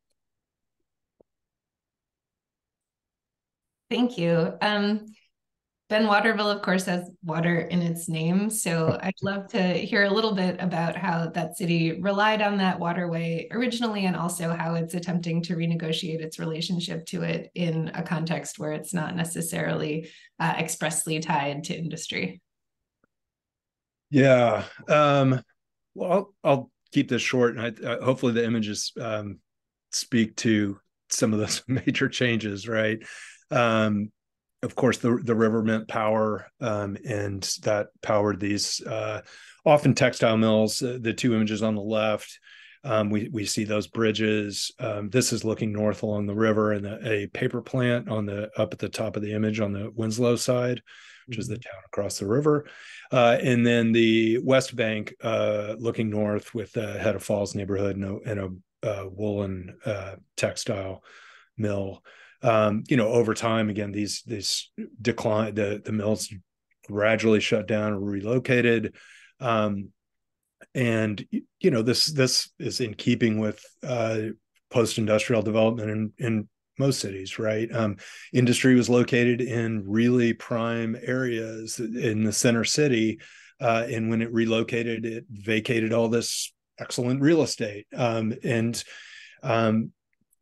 Speaker 2: Thank you. Um, Ben Waterville, of course, has water in its name. So [laughs] I'd love to hear a little bit about how that city relied on that waterway originally and also how it's attempting to renegotiate its relationship to it in a context where it's not necessarily uh, expressly tied to industry.
Speaker 3: Yeah. Um, well, I'll, I'll, keep this short and I, uh, hopefully the images um, speak to some of those [laughs] major changes, right? Um, of course, the the river meant power, um, and that powered these uh, often textile mills. Uh, the two images on the left, um, we we see those bridges. Um, this is looking north along the river, and the, a paper plant on the up at the top of the image on the Winslow side, which mm-hmm. is the mm-hmm. town across the river, uh, and then the west bank uh, looking north with the Head of Falls neighborhood and a, and a uh, woolen uh, textile mill um, you know, over time, again, these these decline the the mills gradually shut down relocated. Um, and you know, this this is in keeping with uh, post-industrial development in, in most cities, right? Um, industry was located in really prime areas in the center city, uh, and when it relocated, it vacated all this excellent real estate. Um, and um,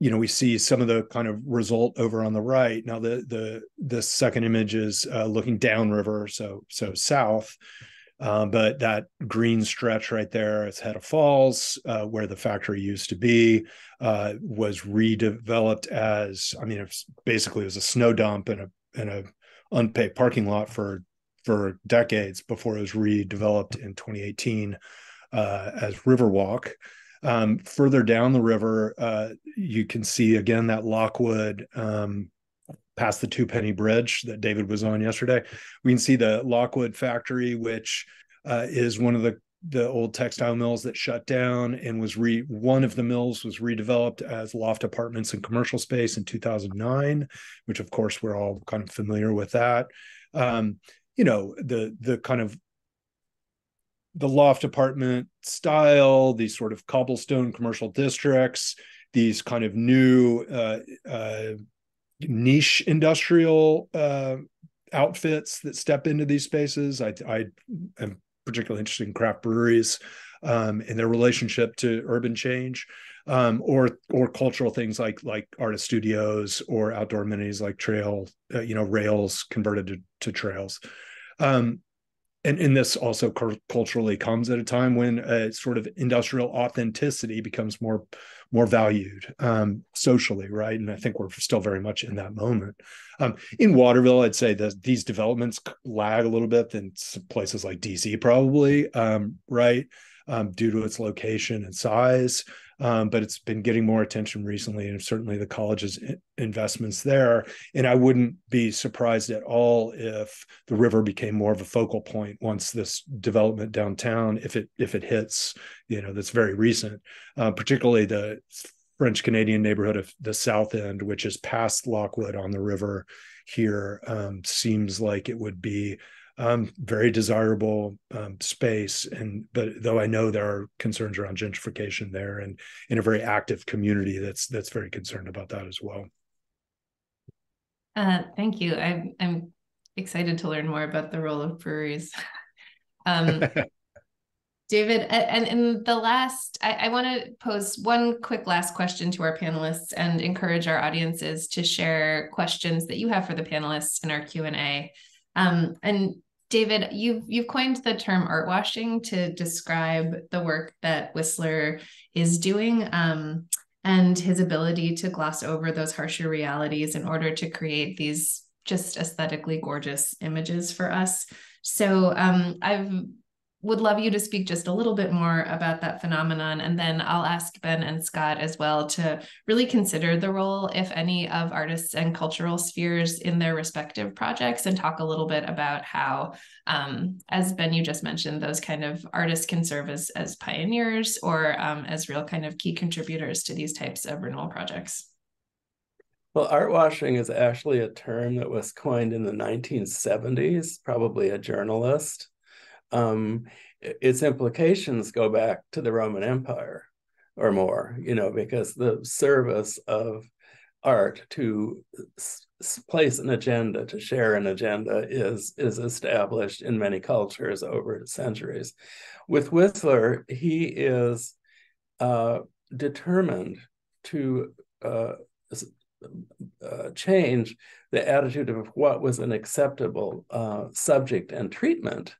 Speaker 3: you know we see some of the kind of result over on the right now the the the second image is uh, looking downriver so so south Um, but that green stretch right there, it's head of Falls, uh, where the factory used to be, uh, was redeveloped as I mean, basically it was a snow dump and a and a unpaid parking lot for for decades before it was redeveloped in 2018 uh, as Riverwalk. Um, further down the river, uh, you can see again that Lockwood um, past the two penny bridge that David was on yesterday. We can see the Lockwood factory, which uh, is one of the the old textile mills that shut down and was re one of the mills was redeveloped as loft apartments and commercial space in 2009 which of course we're all kind of familiar with that um, you know the the kind of the loft apartment style these sort of cobblestone commercial districts these kind of new uh, uh, niche industrial uh, outfits that step into these spaces. I, I am particularly interested in craft breweries um, and their relationship to urban change, um, or or cultural things like like artist studios or outdoor amenities like trail, uh, you know, rails converted to, to trails. Um, and, and this also culturally comes at a time when a sort of industrial authenticity becomes more more valued um, socially, right? And I think we're still very much in that moment. Um, in Waterville, I'd say that these developments lag a little bit than places like DC, probably, um, right? Um, due to its location and size um, but it's been getting more attention recently, and certainly the college's investments there. And I wouldn't be surprised at all if the river became more of a focal point once this development downtown, if it if it hits, you know, that's very recent, uh, particularly the French Canadian neighborhood of the South End, which is past Lockwood on the river here, um, seems like it would be um, very desirable um, space. And but though I know there are concerns around gentrification there, and in a very active community that's that's very concerned about that as well.
Speaker 2: Uh, thank you. I'm I'm excited to learn more about the role of breweries. [laughs] um, David, and in the last, I, I want to pose one quick last question to our panelists and encourage our audiences to share questions that you have for the panelists in our Q and A. Um, and David, you've you've coined the term art washing to describe the work that Whistler is doing um, and his ability to gloss over those harsher realities in order to create these just aesthetically gorgeous images for us. So um, I've would love you to speak just a little bit more about that phenomenon. And then I'll ask Ben and Scott as well to really consider the role, if any, of artists and cultural spheres in their respective projects and talk a little bit about how, um, as Ben, you just mentioned, those kind of artists can serve as, as pioneers or um, as real kind of key contributors to these types of renewal projects.
Speaker 5: Well, art washing is actually a term that was coined in the 1970s, probably a journalist um, its implications go back to the Roman Empire or more, you know, because the service of art to place an agenda, to share an agenda is, is established in many cultures over centuries. With Whistler, he is uh, determined to uh, uh, change the attitude of what was an acceptable uh, subject and treatment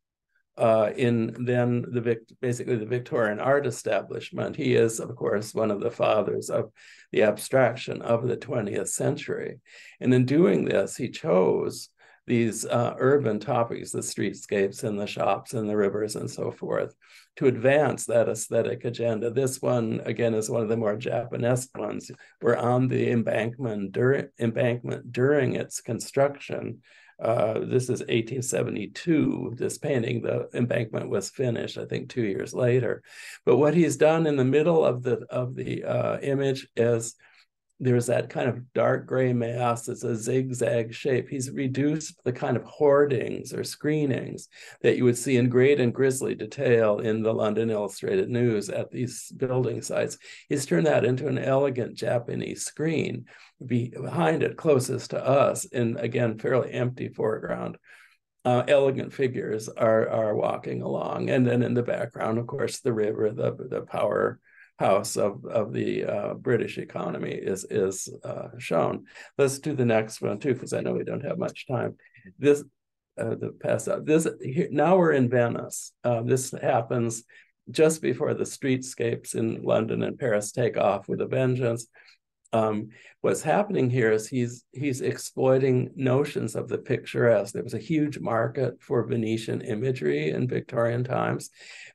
Speaker 5: uh, in then the basically the Victorian art establishment. He is, of course, one of the fathers of the abstraction of the 20th century. And in doing this, he chose these uh, urban topics, the streetscapes and the shops and the rivers and so forth, to advance that aesthetic agenda. This one, again, is one of the more Japanese ones. We're on the embankment during, embankment during its construction uh, this is 1872. This painting, the embankment was finished, I think, two years later. But what he's done in the middle of the of the uh, image is there's that kind of dark gray mass. It's a zigzag shape. He's reduced the kind of hoardings or screenings that you would see in great and grisly detail in the London Illustrated News at these building sites. He's turned that into an elegant Japanese screen behind it, closest to us, in again, fairly empty foreground. Uh, elegant figures are are walking along, and then in the background, of course, the river, the the power house of, of the uh, British economy is, is uh, shown. Let's do the next one too, because I know we don't have much time. This uh, the pass out. This here, now we're in Venice. Uh, this happens just before the streetscapes in London and Paris take off with a vengeance. Um, what's happening here is he's he's exploiting notions of the picturesque. There was a huge market for Venetian imagery in Victorian times,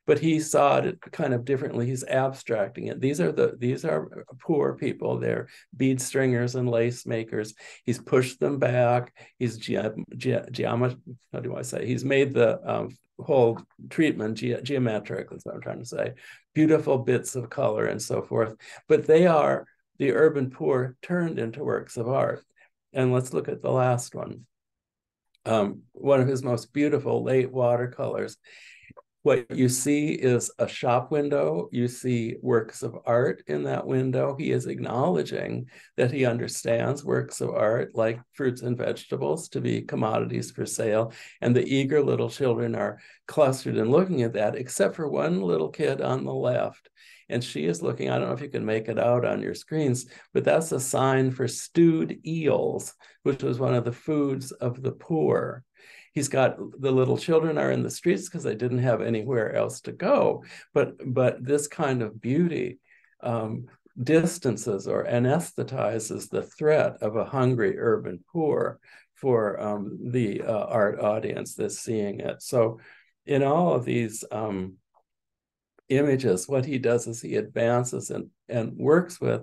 Speaker 5: but he saw it kind of differently. He's abstracting it. These are the these are poor people. They're bead stringers and lace makers. He's pushed them back. He's ge- ge- geomet- How do I say? He's made the um, whole treatment ge- geometric. That's what I'm trying to say. Beautiful bits of color and so forth. But they are the urban poor turned into works of art. And let's look at the last one. Um, one of his most beautiful late watercolors. What you see is a shop window. You see works of art in that window. He is acknowledging that he understands works of art like fruits and vegetables to be commodities for sale. And the eager little children are clustered and looking at that, except for one little kid on the left and she is looking, I don't know if you can make it out on your screens, but that's a sign for stewed eels, which was one of the foods of the poor. He's got the little children are in the streets because they didn't have anywhere else to go. But but this kind of beauty um, distances or anesthetizes the threat of a hungry urban poor for um, the uh, art audience that's seeing it. So in all of these um, images, what he does is he advances and, and works with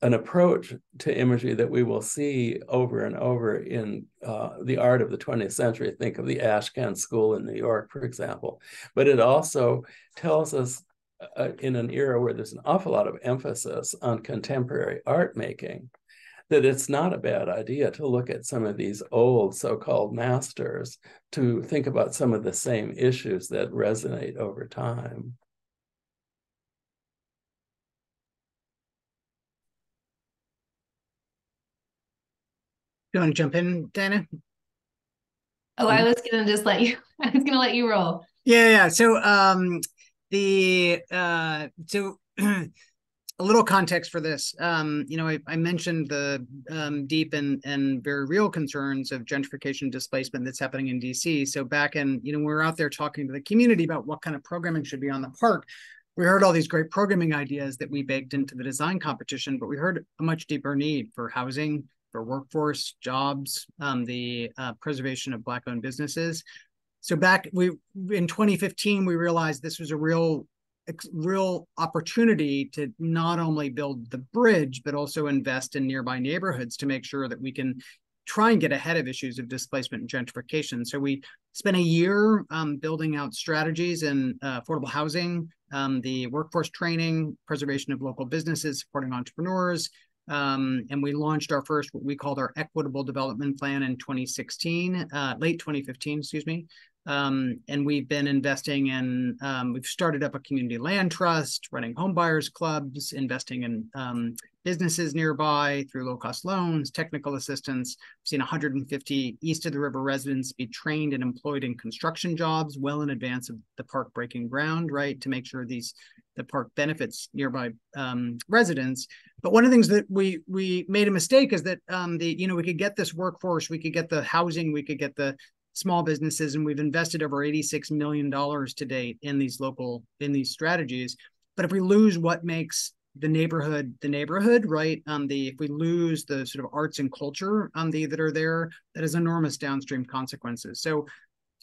Speaker 5: an approach to imagery that we will see over and over in uh, the art of the 20th century. Think of the Ashcan School in New York, for example. But it also tells us uh, in an era where there's an awful lot of emphasis on contemporary art making, that it's not a bad idea to look at some of these old so-called masters to think about some of the same issues that resonate over time.
Speaker 4: You want to jump in, Diana?
Speaker 2: Oh, I was gonna just let you. [laughs] I was gonna let you roll.
Speaker 4: Yeah, yeah. So, um, the uh, so [clears throat] a little context for this. Um, you know, I, I mentioned the um, deep and and very real concerns of gentrification displacement that's happening in DC. So back in, you know, we we're out there talking to the community about what kind of programming should be on the park. We heard all these great programming ideas that we baked into the design competition, but we heard a much deeper need for housing, for workforce, jobs, um, the uh, preservation of Black-owned businesses. So back we in 2015, we realized this was a real, real opportunity to not only build the bridge but also invest in nearby neighborhoods to make sure that we can try and get ahead of issues of displacement and gentrification. So we spent a year um, building out strategies in uh, affordable housing, um, the workforce training, preservation of local businesses, supporting entrepreneurs, um, and we launched our first, what we called our equitable development plan in 2016, uh, late 2015, excuse me. Um, and we've been investing in, um, we've started up a community land trust, running homebuyers clubs, investing in um, businesses nearby through low cost loans, technical assistance. We've seen 150 east of the river residents be trained and employed in construction jobs well in advance of the park breaking ground, right? To make sure these the park benefits nearby um, residents. But one of the things that we we made a mistake is that um, the you know we could get this workforce, we could get the housing, we could get the small businesses, and we've invested over eighty six million dollars to date in these local in these strategies. But if we lose what makes the neighborhood the neighborhood right um the if we lose the sort of arts and culture um the that are there that has enormous downstream consequences so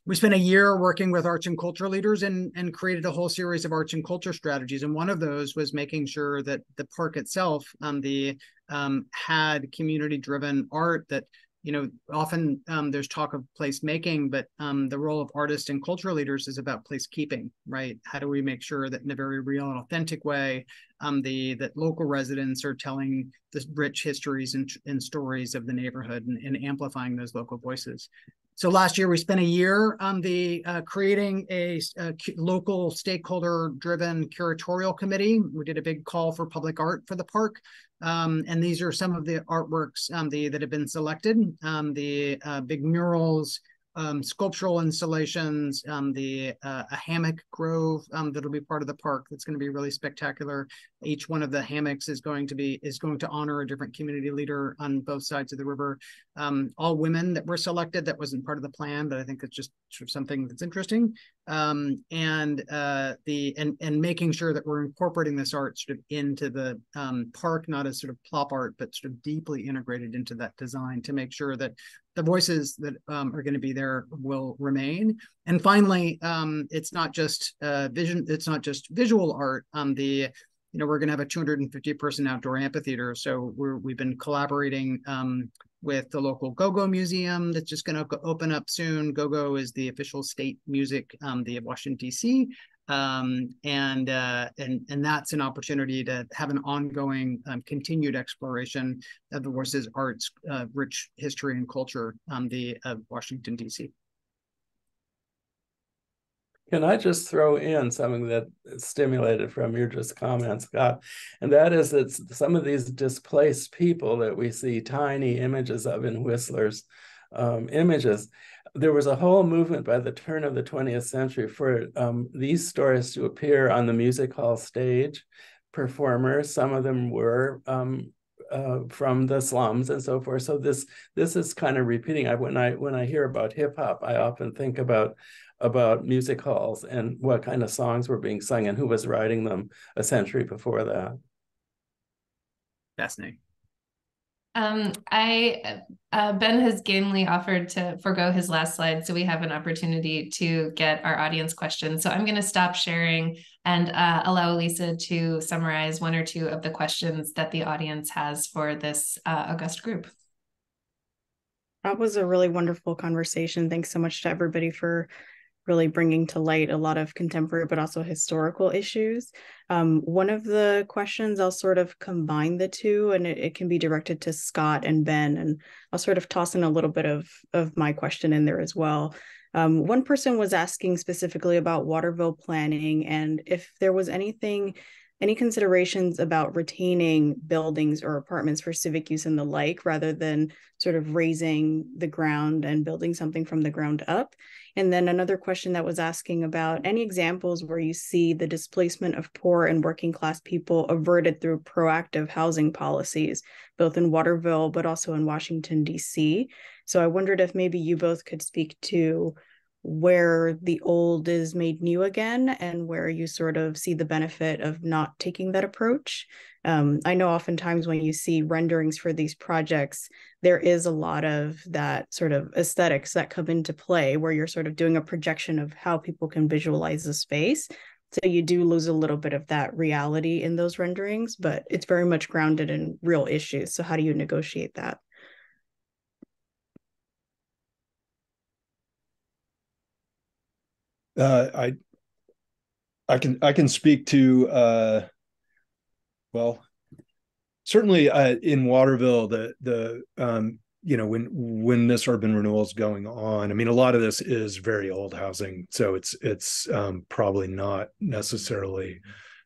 Speaker 4: we spent a year working with arts and culture leaders and, and created a whole series of arts and culture strategies. And one of those was making sure that the park itself um, the um, had community driven art that you know often um, there's talk of place making but um, the role of artists and cultural leaders is about place keeping right how do we make sure that in a very real and authentic way um, the that local residents are telling the rich histories and, and stories of the neighborhood and, and amplifying those local voices so last year we spent a year on the uh, creating a, a local stakeholder-driven curatorial committee. We did a big call for public art for the park, um, and these are some of the artworks um, the, that have been selected. Um, the uh, big murals, um, sculptural installations, um, the uh, a hammock grove um, that'll be part of the park. That's going to be really spectacular. Each one of the hammocks is going to be is going to honor a different community leader on both sides of the river. Um, all women that were selected. That wasn't part of the plan, but I think it's just sort of something that's interesting. Um, and uh, the and and making sure that we're incorporating this art sort of into the um, park, not as sort of plop art, but sort of deeply integrated into that design to make sure that the voices that um, are going to be there will remain. And finally, um, it's not just uh, vision, it's not just visual art. Um, the you know, we're going to have a 250 person outdoor amphitheater. So we're, we've been collaborating um, with the local GoGo Museum that's just going to open up soon. GoGo is the official state music, um, the Washington, D.C um, and uh, and and that's an opportunity to have an ongoing, um, continued exploration of the Horses arts, uh, rich history and culture, um, the of Washington D.C.
Speaker 5: Can I just throw in something that stimulated from your just comments, Scott? And that is that some of these displaced people that we see tiny images of in Whistler's um, images, there was a whole movement by the turn of the 20th century for um, these stories to appear on the music hall stage. Performers, some of them were um, uh, from the slums and so forth. So this this is kind of repeating. I when I when I hear about hip hop, I often think about about music halls and what kind of songs were being sung and who was writing them a century before that.
Speaker 4: Fascinating.
Speaker 2: Um, I uh, Ben has gamely offered to forego his last slide, so we have an opportunity to get our audience questions. So I'm going to stop sharing and uh, allow Elisa to summarize one or two of the questions that the audience has for this uh, august group.
Speaker 1: That was a really wonderful conversation. Thanks so much to everybody for really bringing to light a lot of contemporary but also historical issues. Um, one of the questions, I'll sort of combine the two and it, it, can be directed to Scott and Ben, and I'll sort of toss in a little bit of, of my question in there as well. Um, one person was asking specifically about Waterville planning and if there was anything any considerations about retaining buildings or apartments for civic use and the like rather than sort of raising the ground and building something from the ground up and then another question that was asking about any examples where you see the displacement of poor and working class people averted through proactive housing policies, both in Waterville, but also in Washington, D.C. So I wondered if maybe you both could speak to where the old is made new again and where you sort of see the benefit of not taking that approach. Um, I know oftentimes when you see renderings for these projects, there is a lot of that sort of aesthetics that come into play where you're sort of doing a projection of how people can visualize the space. So you do lose a little bit of that reality in those renderings, but it's very much grounded in real issues. So how do you negotiate that?
Speaker 3: Uh, I I can I can speak to uh, well certainly uh, in Waterville the the um, you know when when this urban renewal is going on i mean a lot of this is very old housing so it's it's um, probably not necessarily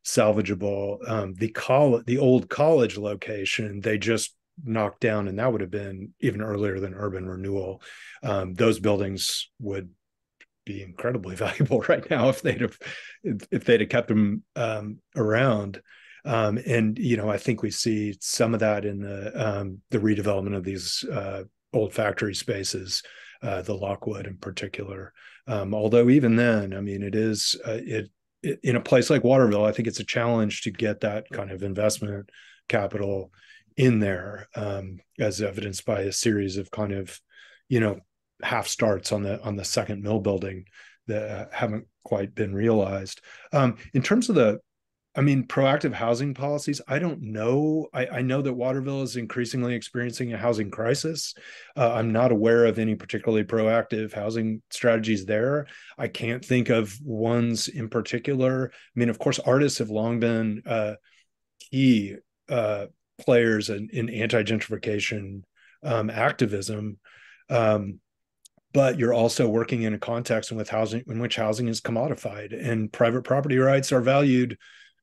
Speaker 3: salvageable. Um, the college the old college location they just knocked down and that would have been even earlier than urban renewal. Um, those buildings would be incredibly [laughs] valuable right now if they'd have if they'd have kept them um, around. Um, and you know, I think we see some of that in the um, the redevelopment of these uh, old factory spaces, uh, the Lockwood in particular. Um, although even then, I mean, it is uh, it, it, in a place like Waterville. I think it's a challenge to get that kind of investment capital in there, um, as evidenced by a series of kind of you know half starts on the on the second mill building that haven't quite been realized. Um, in terms of the, I mean, proactive housing policies, I don't know. I, I know that Waterville is increasingly experiencing a housing crisis. Uh, I'm not aware of any particularly proactive housing strategies there. I can't think of ones in particular. I mean, of course, artists have long been uh, key uh, players in, in anti gentrification um, activism. Um, but you're also working in a context in with housing in which housing is commodified and private property rights are valued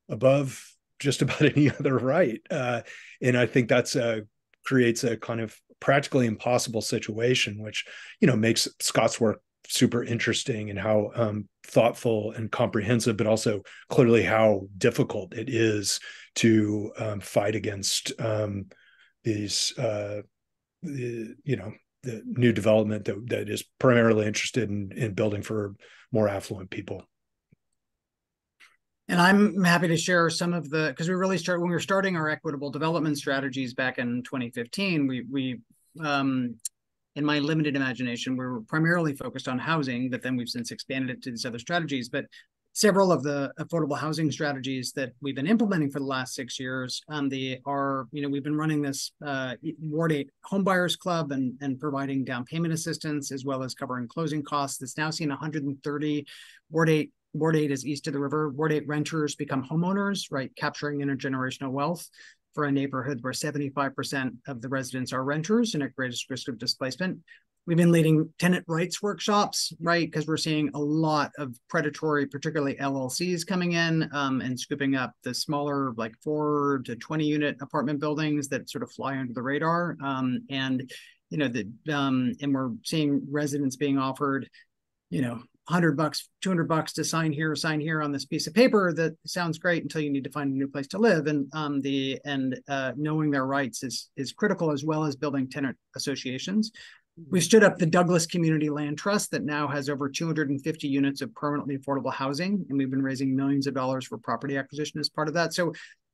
Speaker 3: above [laughs] just about any other right uh, and i think that's a creates a kind of practically impossible situation, which you know makes Scott's work super interesting and how um, thoughtful and comprehensive, but also clearly how difficult it is to um, fight against um, these, uh, you know, the new development that, that is primarily interested in, in building for more affluent people.
Speaker 4: And I'm happy to share some of the because we really started when we were starting our equitable development strategies back in 2015. We we um, in my limited imagination, we were primarily focused on housing, but then we've since expanded it to these other strategies. But several of the affordable housing strategies that we've been implementing for the last six years, um, the are you know we've been running this uh, Ward Eight Homebuyers Club and and providing down payment assistance as well as covering closing costs. It's now seen 130 Ward Eight Ward 8 is east of the river. Ward 8 renters become homeowners, right? Capturing intergenerational wealth for a neighborhood where 75% of the residents are renters and at greatest risk of displacement. We've been leading tenant rights workshops, right? Because we're seeing a lot of predatory, particularly LLCs coming in um, and scooping up the smaller, like four to 20 unit apartment buildings that sort of fly under the radar. Um, and, you know, the, um, and we're seeing residents being offered you know 100 bucks 200 bucks to sign here sign here on this piece of paper that sounds great until you need to find a new place to live and um, the and uh, knowing their rights is is critical as well as building tenant associations we stood up the Douglass community land trust that now has over 250 units of permanently affordable housing and we've been raising millions of dollars for property acquisition as part of that. So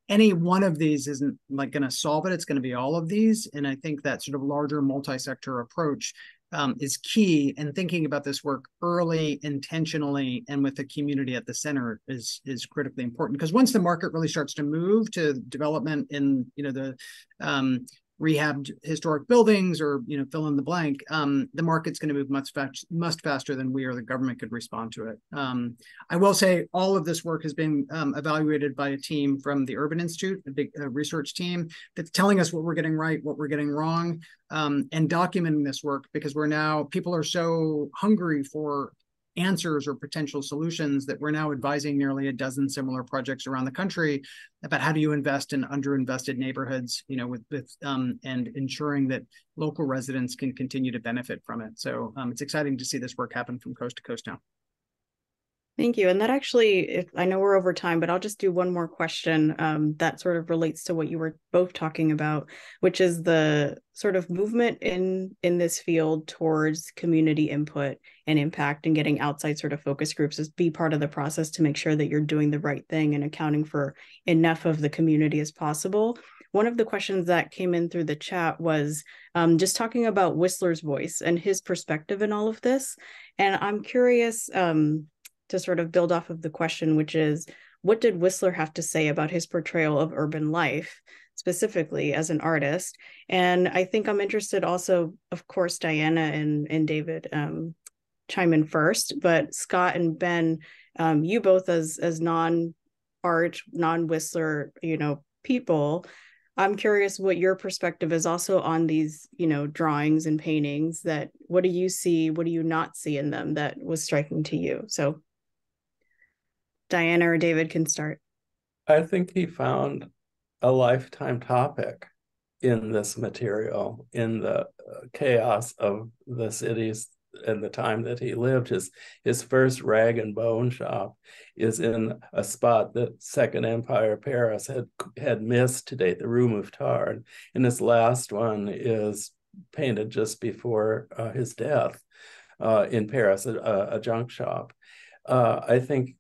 Speaker 4: any one of these isn't like going to solve it. It's going to be all of these. And i think that sort of larger multi-sector approach um, is key. And thinking about this work early intentionally and with the community at the center is is critically important. Because once the market really starts to move to development in you know the um, rehabbed historic buildings or you know fill in the blank um, the market's going to move much much faster than we or the government could respond to it. Um, i will say all of this work has been um, evaluated by a team from the urban institute a big research team that's telling us what we're getting right what we're getting wrong um, and documenting this work because we're now people are so hungry for answers or potential solutions that we're now advising nearly a dozen similar projects around the country about how do you invest in underinvested neighborhoods you know with, with um, and ensuring that local residents can continue to benefit from it. So um, it's exciting to see this work happen from coast to coast now
Speaker 1: Thank you. And that actually, I know we're over time, but I'll just do one more question um, that sort of relates to what you were both talking about, which is the sort of movement in in this field towards community input and impact and getting outside sort of focus groups as be part of the process to make sure that you're doing the right thing and accounting for enough of the community as possible. One of the questions that came in through the chat was um, just talking about Whistler's voice and his perspective in all of this. And I'm curious, um, to sort of build off of the question, which is what did Whistler have to say about his portrayal of urban life, specifically as an artist? And I think I'm interested also, of course, Diana and, and David um, chime in first, but Scott and Ben, um, you both as as non art, non Whistler, you know, people. I'm curious what your perspective is also on these, you know, drawings and paintings that what do you see, what do you not see in them that was striking to you? So Diana or David can start.
Speaker 5: I think he found a lifetime topic in this material, in the uh, chaos of the cities and the time that he lived. His his first rag and bone shop is in a spot that Second Empire Paris had had missed to date, the Rue Mouffetard. And his last one is painted just before uh, his death uh, in Paris, a, a junk shop. Uh, I think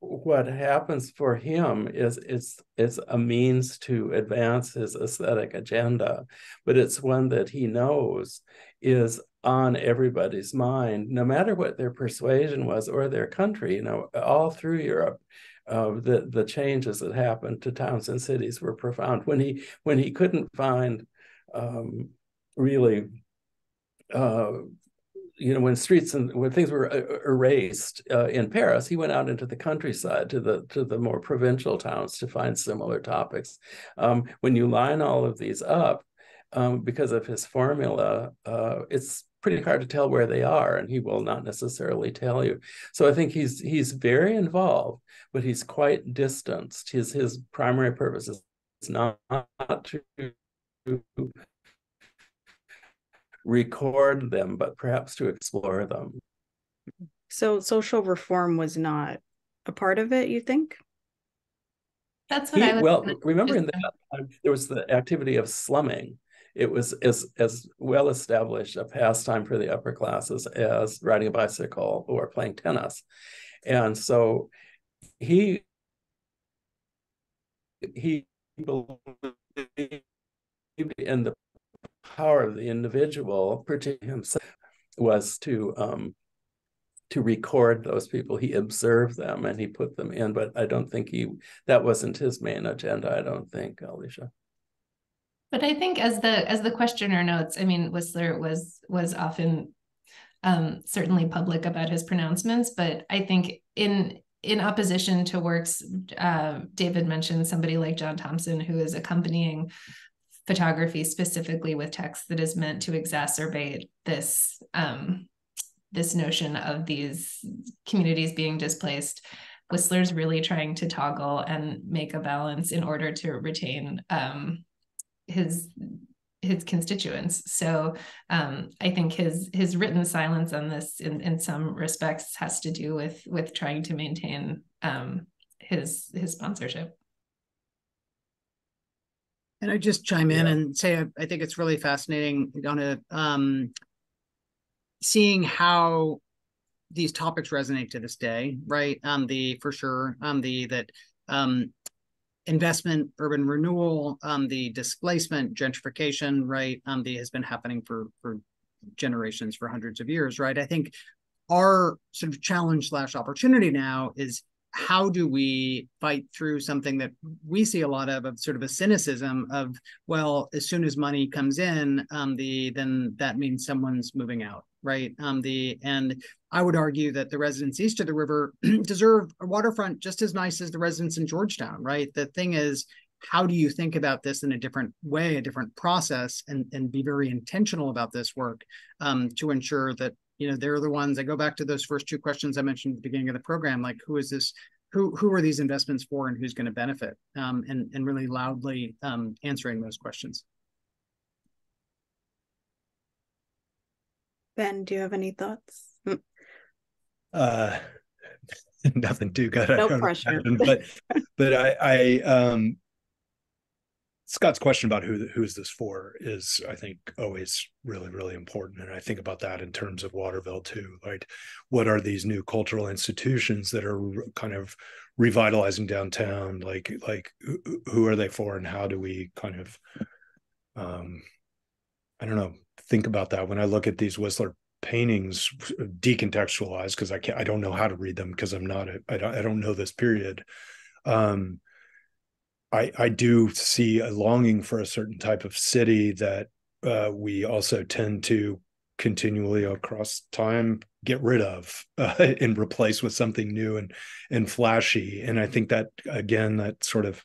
Speaker 5: what happens for him is it's it's a means to advance his aesthetic agenda but it's one that he knows is on everybody's mind no matter what their persuasion was or their country you know all through europe uh, the the changes that happened to towns and cities were profound. When he when he couldn't find um, really uh, you know, when streets and when things were uh, erased uh, in Paris, he went out into the countryside to the to the more provincial towns to find similar topics. Um, when you line all of these up, um, because of his formula, uh, it's pretty hard to tell where they are, and he will not necessarily tell you. So I think he's he's very involved, but he's quite distanced. His his primary purpose is not to record them, but perhaps to explore them.
Speaker 1: So social reform was not a part of it, you think?
Speaker 2: That's what
Speaker 5: He-
Speaker 2: I was.
Speaker 5: well,
Speaker 2: gonna-
Speaker 5: remember in that time, there was the activity of slumming. It was as as well established a pastime for the upper classes as riding a bicycle or playing tennis. And so he he believed in the power of the individual, particularly himself, was to um to record those people. He observed them and he put them in, but I don't think he that wasn't his main agenda. I don't think, Elisa.
Speaker 2: But I think as the as the questioner notes, I mean, Whistler was was often um, certainly public about his pronouncements, but I think in in opposition to works, uh, David mentioned somebody like John Thomson who is accompanying photography specifically with text that is meant to exacerbate this um, this notion of these communities being displaced. Whistler's really trying to toggle and make a balance in order to retain um, his his constituents. So um, I think his his written silence on this, in in some respects, has to do with with trying to maintain um, his his sponsorship.
Speaker 4: And I just chime in
Speaker 3: Yeah.
Speaker 4: and say I, I think it's really fascinating, Diana, um, seeing how these topics resonate to this day, right? Um, the for sure, um, the that um, investment, urban renewal, um, the displacement, gentrification, right? Um, the has been happening for for generations, for hundreds of years, right? I think our sort of challenge slash opportunity now is how do we fight through something that we see a lot of of sort of a cynicism of well as soon as money comes in um the then that means someone's moving out right? Um the and i would argue that the residents east of the river [clears throat] deserve a waterfront just as nice as the residents in georgetown right? The thing is how do you think about this in a different way a different process and and be very intentional about this work um to ensure that you know they're the ones i go back to those first two questions i mentioned at the beginning of the program like who is this who who are these investments for and who's going to benefit um, and and really loudly um, answering those questions
Speaker 1: Ben, do you have any thoughts? Mm,
Speaker 3: uh [laughs] nothing too good
Speaker 1: No
Speaker 3: don't
Speaker 1: pressure.
Speaker 3: imagine, but but i i um scott's question about who who's this for is i think always really really important. And i think about that in terms of waterville too right what are these new cultural institutions that are kind of revitalizing downtown? Like like who, who are they for and how do we kind of um i don't know think about that. When i look at these whistler paintings decontextualized because I can't I don't know how to read them because I'm not a, I don't I don't know this period. Um I I do see a longing for a certain type of city that uh, we also tend to continually across time get rid of uh, [laughs] and replace with something new and and flashy and I think that again that sort of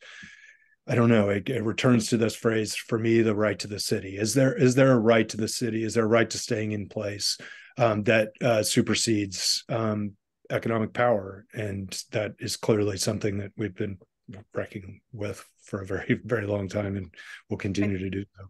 Speaker 3: I don't know. It, it, returns to this phrase for me: the right to the city. Is there is there a right to the city? Is there a right to staying in place um, that uh, supersedes um, economic power? And that is clearly something that we've been wrecking with for a very [laughs] very long time, and will continue to do so.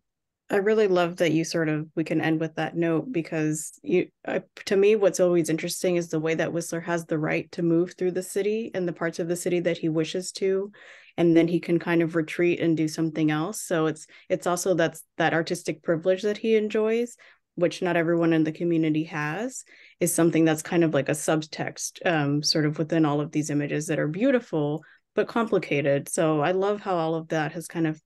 Speaker 1: I really love that you sort of we can end with that note because you uh, to me what's always interesting is the way that Whistler has the right to move through the city and the parts of the city that he wishes to and then he can kind of retreat and do something else so it's it's also that's that artistic privilege that he enjoys which not everyone in the community has is something that's kind of like a subtext um, sort of within all of these images that are beautiful but complicated. So i love how all of that has kind of